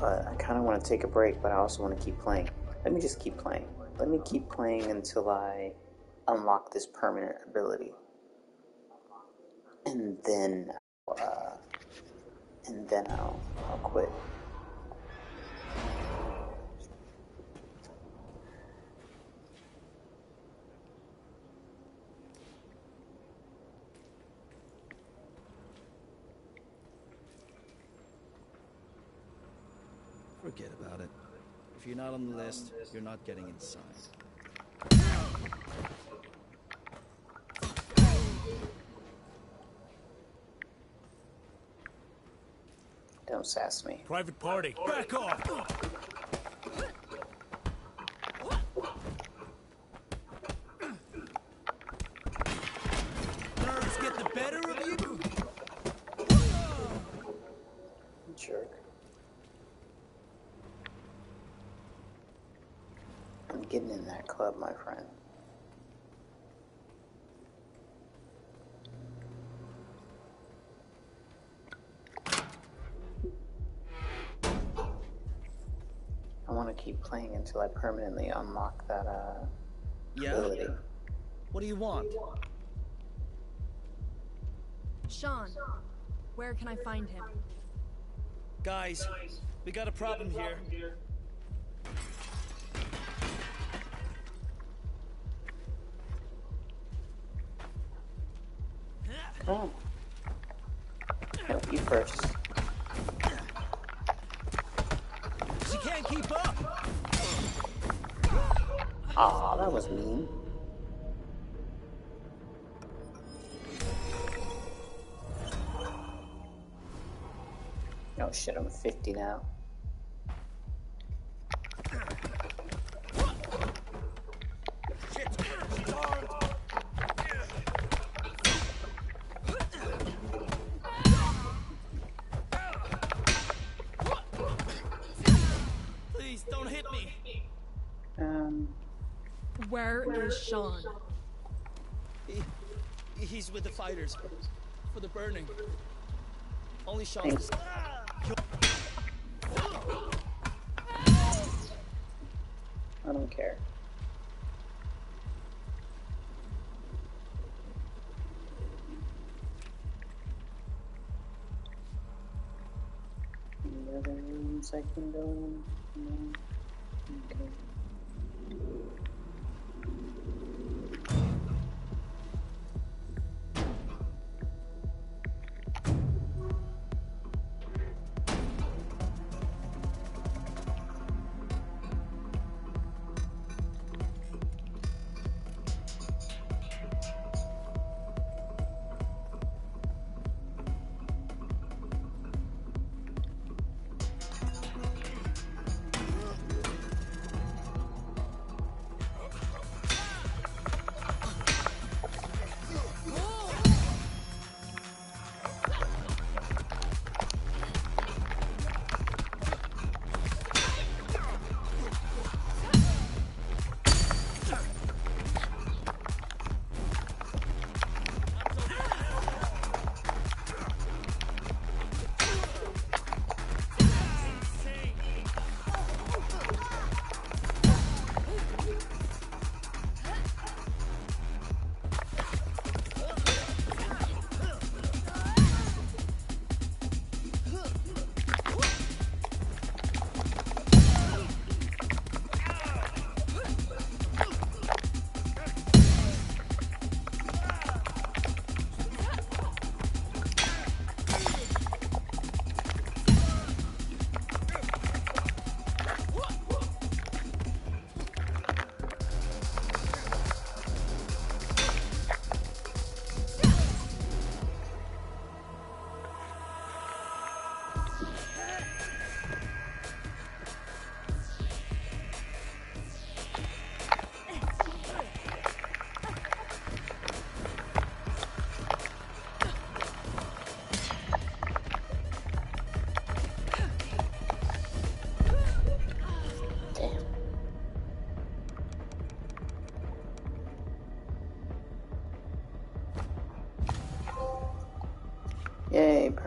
A: But I kind of want to take a break, but I also want to keep playing. Let me just keep playing. Let me keep playing until I unlock this permanent ability. And then, uh, and then I'll, I'll quit.
H: Forget about it. If you're not on the list, you're not getting inside.
A: Don't sass me.
D: Private party. Back off!
A: club, my friend. I want to keep playing until I permanently unlock that uh,
H: Yeah?
A: ability.
H: What do you want?
B: Sean, where can I find him?
H: Guys, we got a problem here.
A: Oh. 50 now.
E: Shit, she's armed.
H: Please, don't hit me!
A: Um,
B: Where is Sean?
H: He, he's with the fighters. For the burning. Only Sean's...
A: I don't care. Any other rooms I can go in? No? Okay.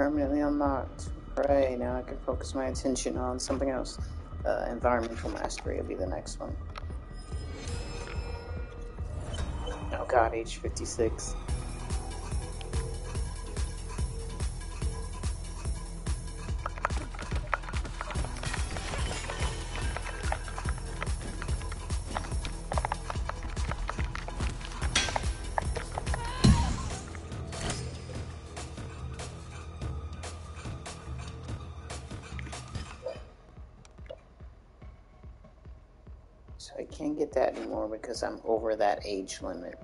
A: Permanently unlocked. Hooray, now I can focus my attention on something else. Uh, environmental mastery will be the next one. Oh god, age 56. Anymore because I'm over that age limit.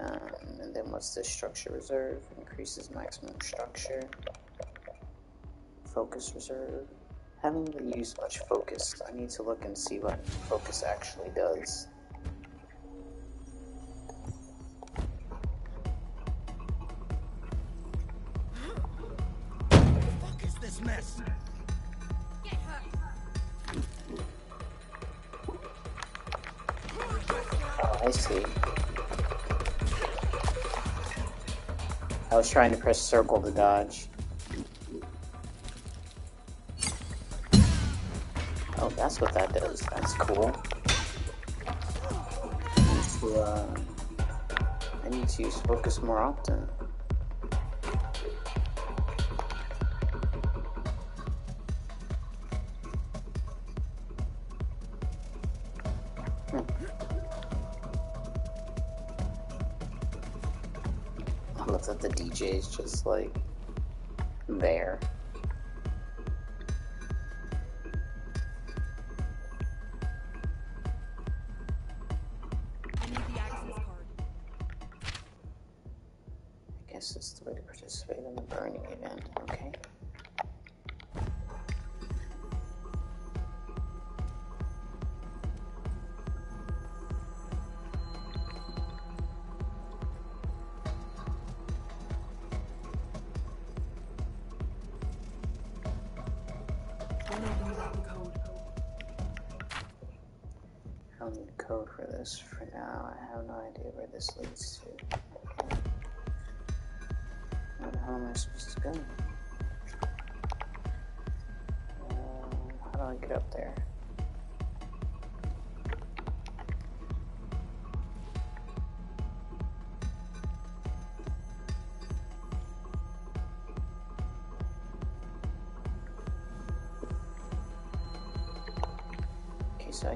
A: Um, and then what's this structure reserve? Increases maximum structure. Focus reserve. Haven't really used much focus. I need to look and see what focus actually does. I see. I was trying to press circle to dodge. Oh, that's what that does. That's cool. I need to, uh, I need to use focus more often. Just like there.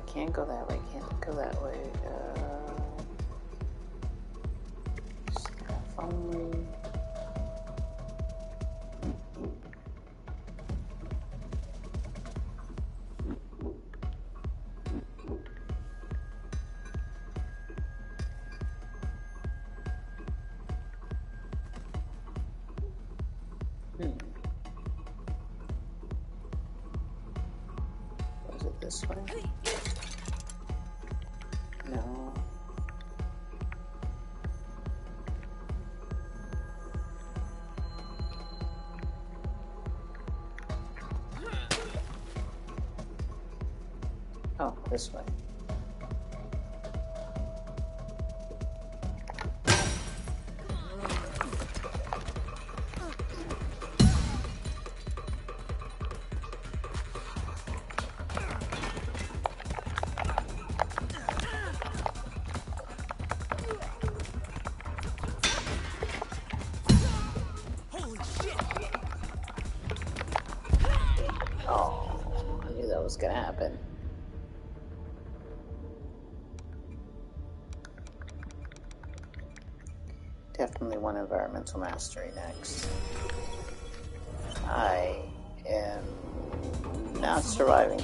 A: Can't go that way, can't go that way. Uh, this way. Environmental mastery next. I am not surviving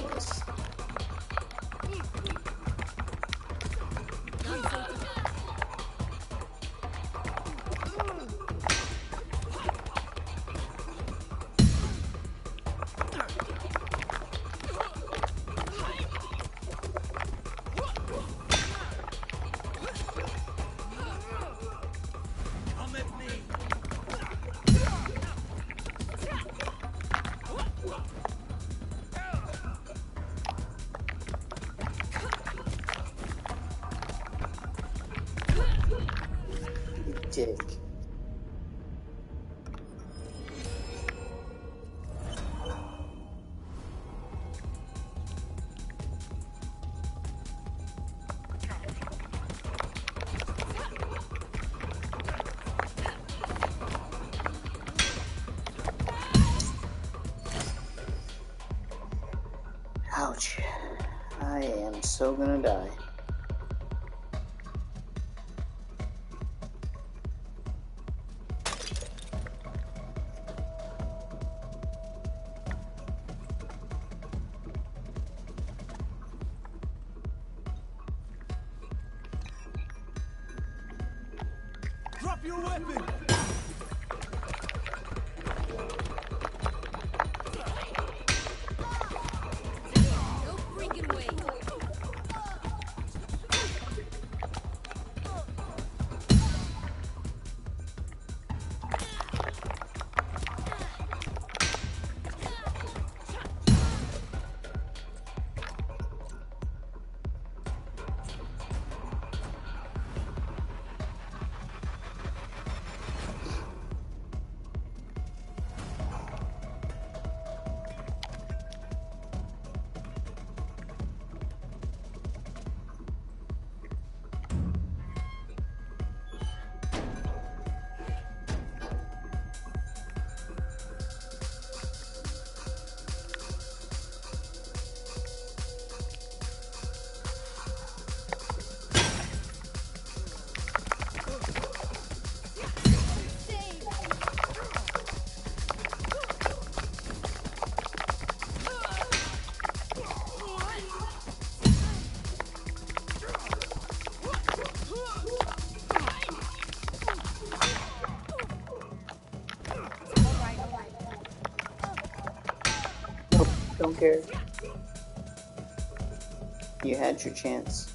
A: Dick. Ouch. I am so gonna die. You your chance.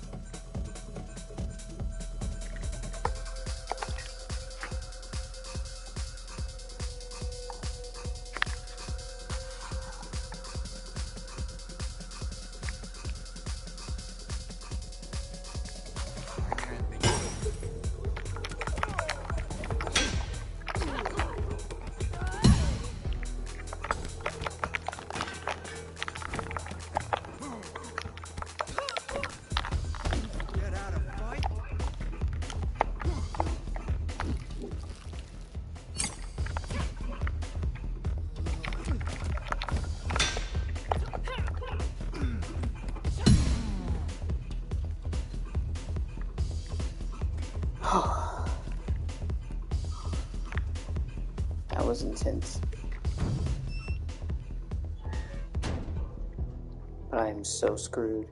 A: That was intense. But I am so screwed.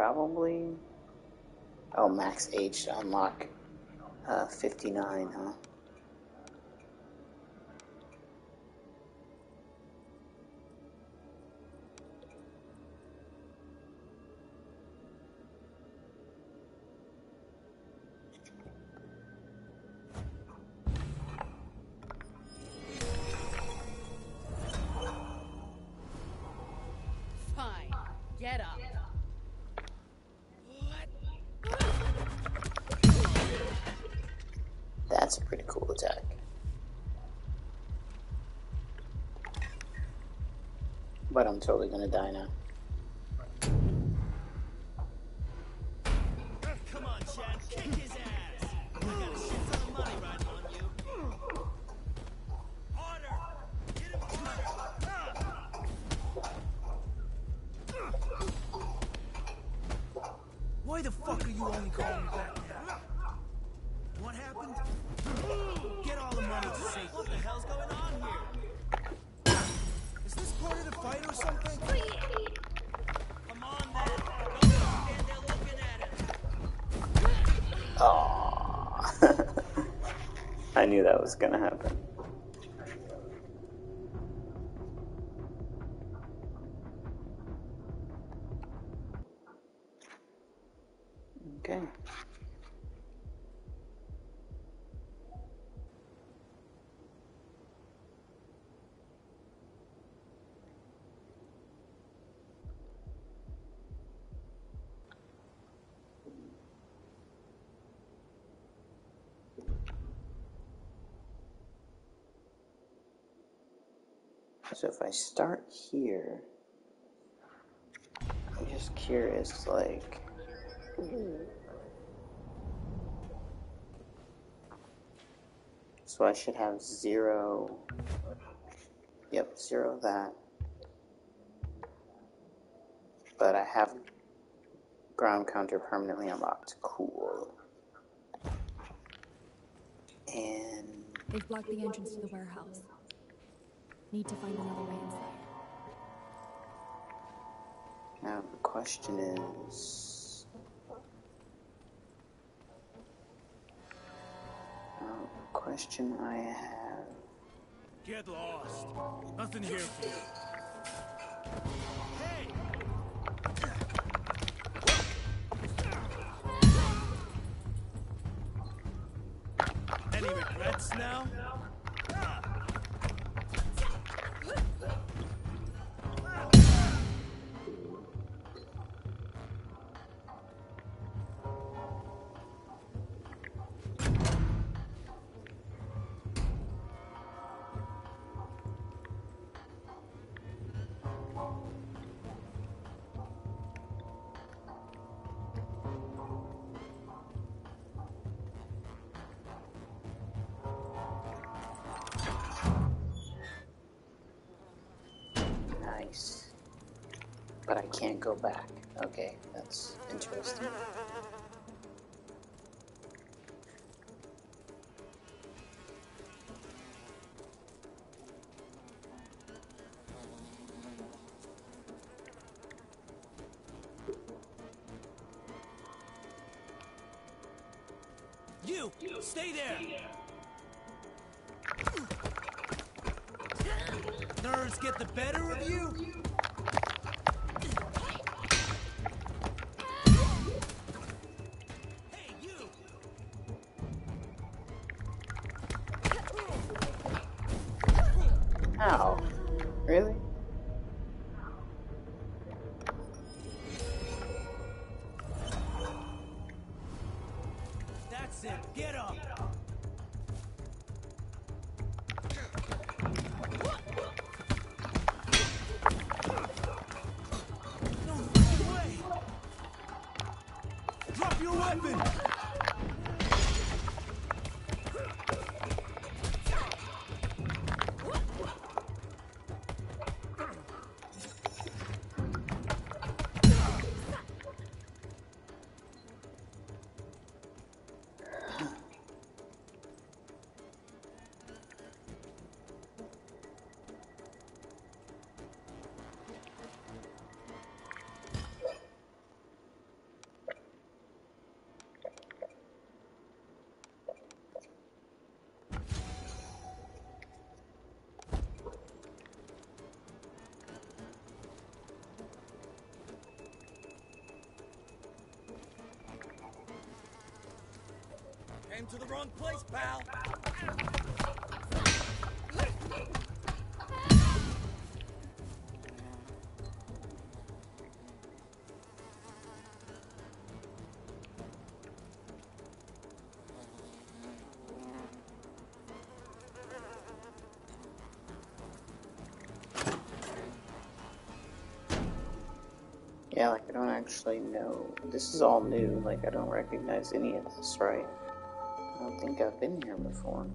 A: Probably. Oh, max age to unlock uh, 59, huh? Totally gonna die now. Knew that was gonna happen. Okay. So if I start here, I'm just curious, like. So I should have zero. Yep, zero that. But I have ground counter permanently unlocked. Cool. And
B: They've blocked the entrance to the warehouse. Need to find another way inside.
A: now the question is. Now the question I have.
D: Get lost. Nothing here for you.
A: I can't go back. Okay, that's interesting.
E: That's it. Came to the wrong place, pal.
A: Yeah, like I don't actually know. This is all new. Like I don't recognize any of this, right? I don't think I've been here before.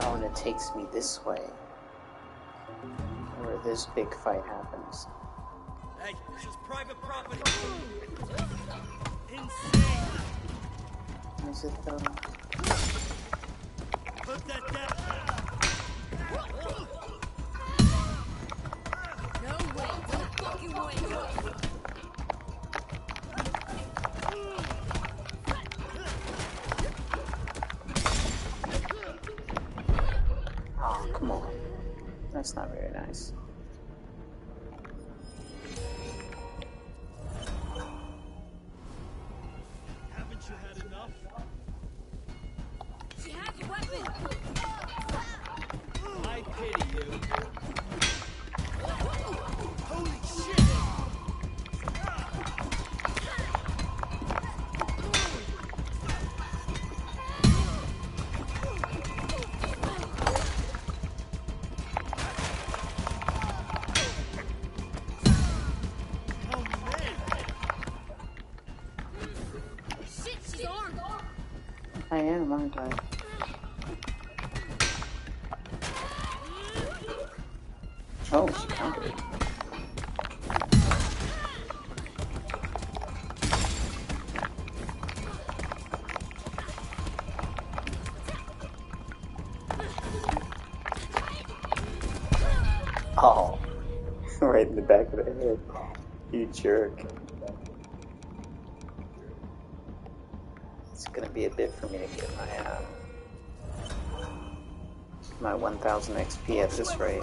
A: Oh, and it takes me this way. Where this big fight happens.
E: Hey, this is private property. Insane.
A: Is it though?
E: Put that down.
G: No way, no fucking way.
A: Jerk. It's gonna be a bit for me to get my uh, my 1000 XP at this rate.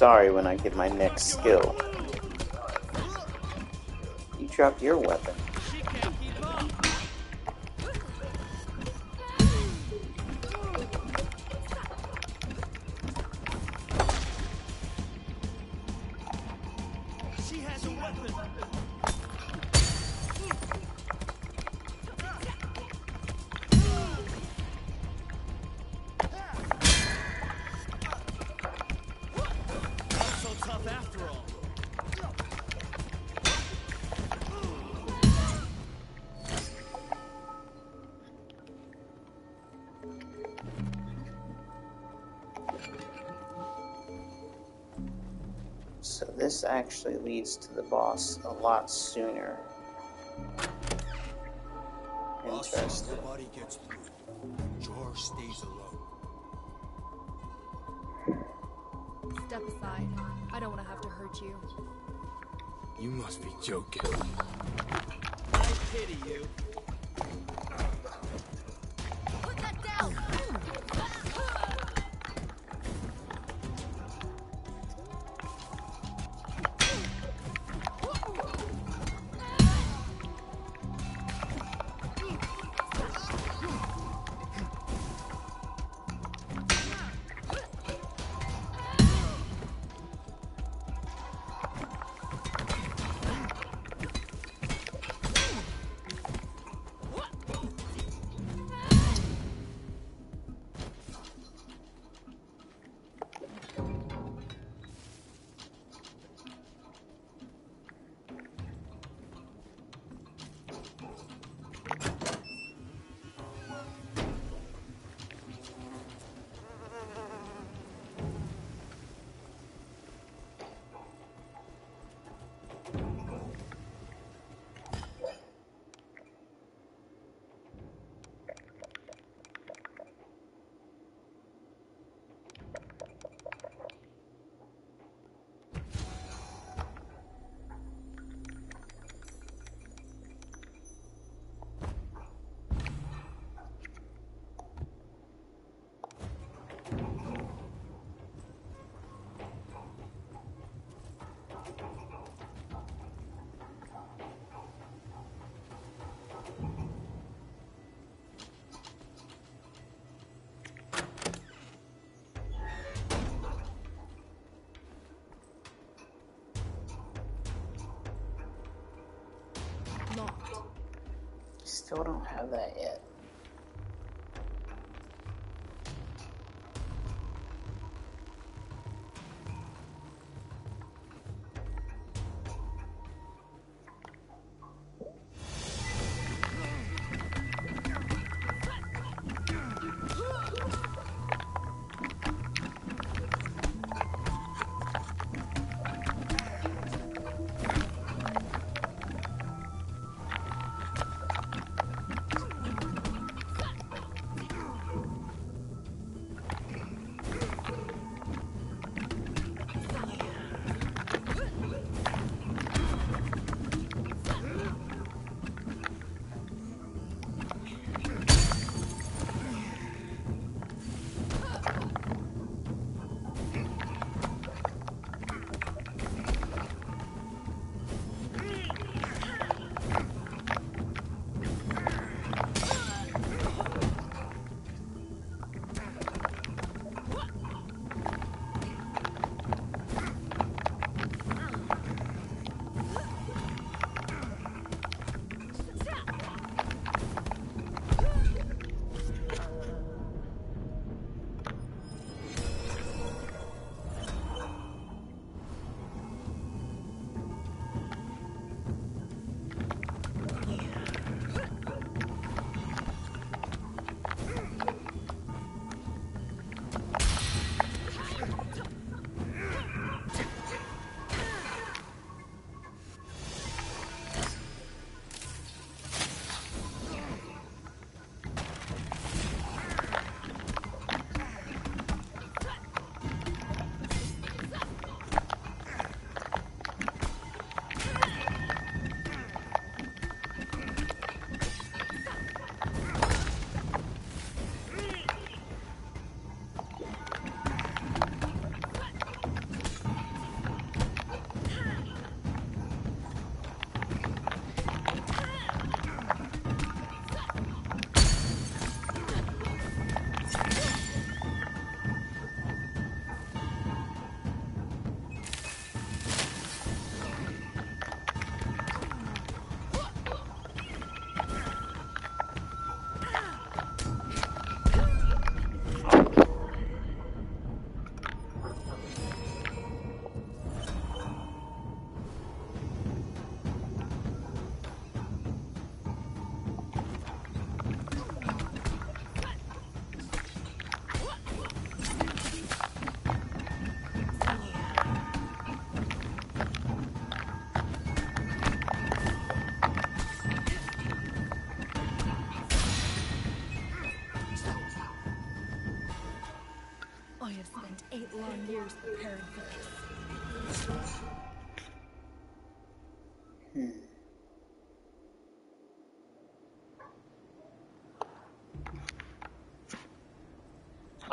A: Sorry when I get my next skill. You dropped your weapon. The boss a lot sooner. Interesting.
F: nobody gets through. George stays alone.
B: Step aside. I don't want to have to hurt you.
F: You must be joking.
E: I pity you.
A: Still don't have that yet.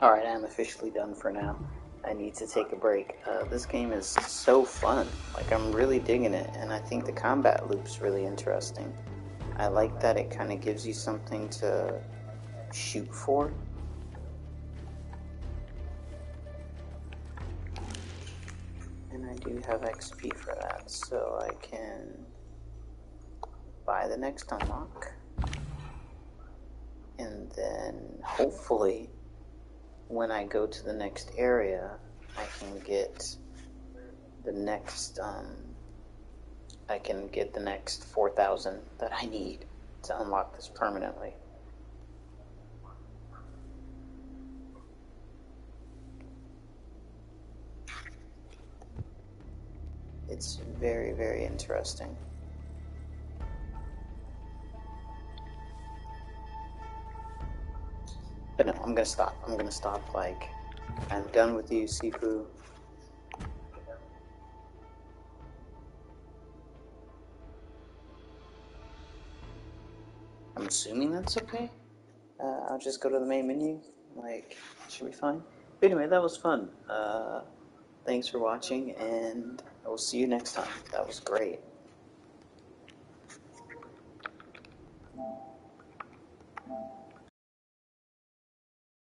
A: Alright, I'm officially done for now. I need to take a break. Uh, this game is so fun. Like, I'm really digging it, and I think the combat loop's really interesting. I like that it kind of gives you something to shoot for. And I do have XP for that, so I can buy the next unlock. And then hopefully, when I go to the next area, I can get the next, um, I can get the next 4,000 that I need to unlock this permanently. It's very, very interesting. I'm gonna stop. I'm gonna stop. Like, I'm done with you, Sifu. I'm assuming that's okay. Uh, I'll just go to the main menu. Like, should be fine. But anyway, that was fun. Uh, thanks for watching, and I will see you next time. That was great.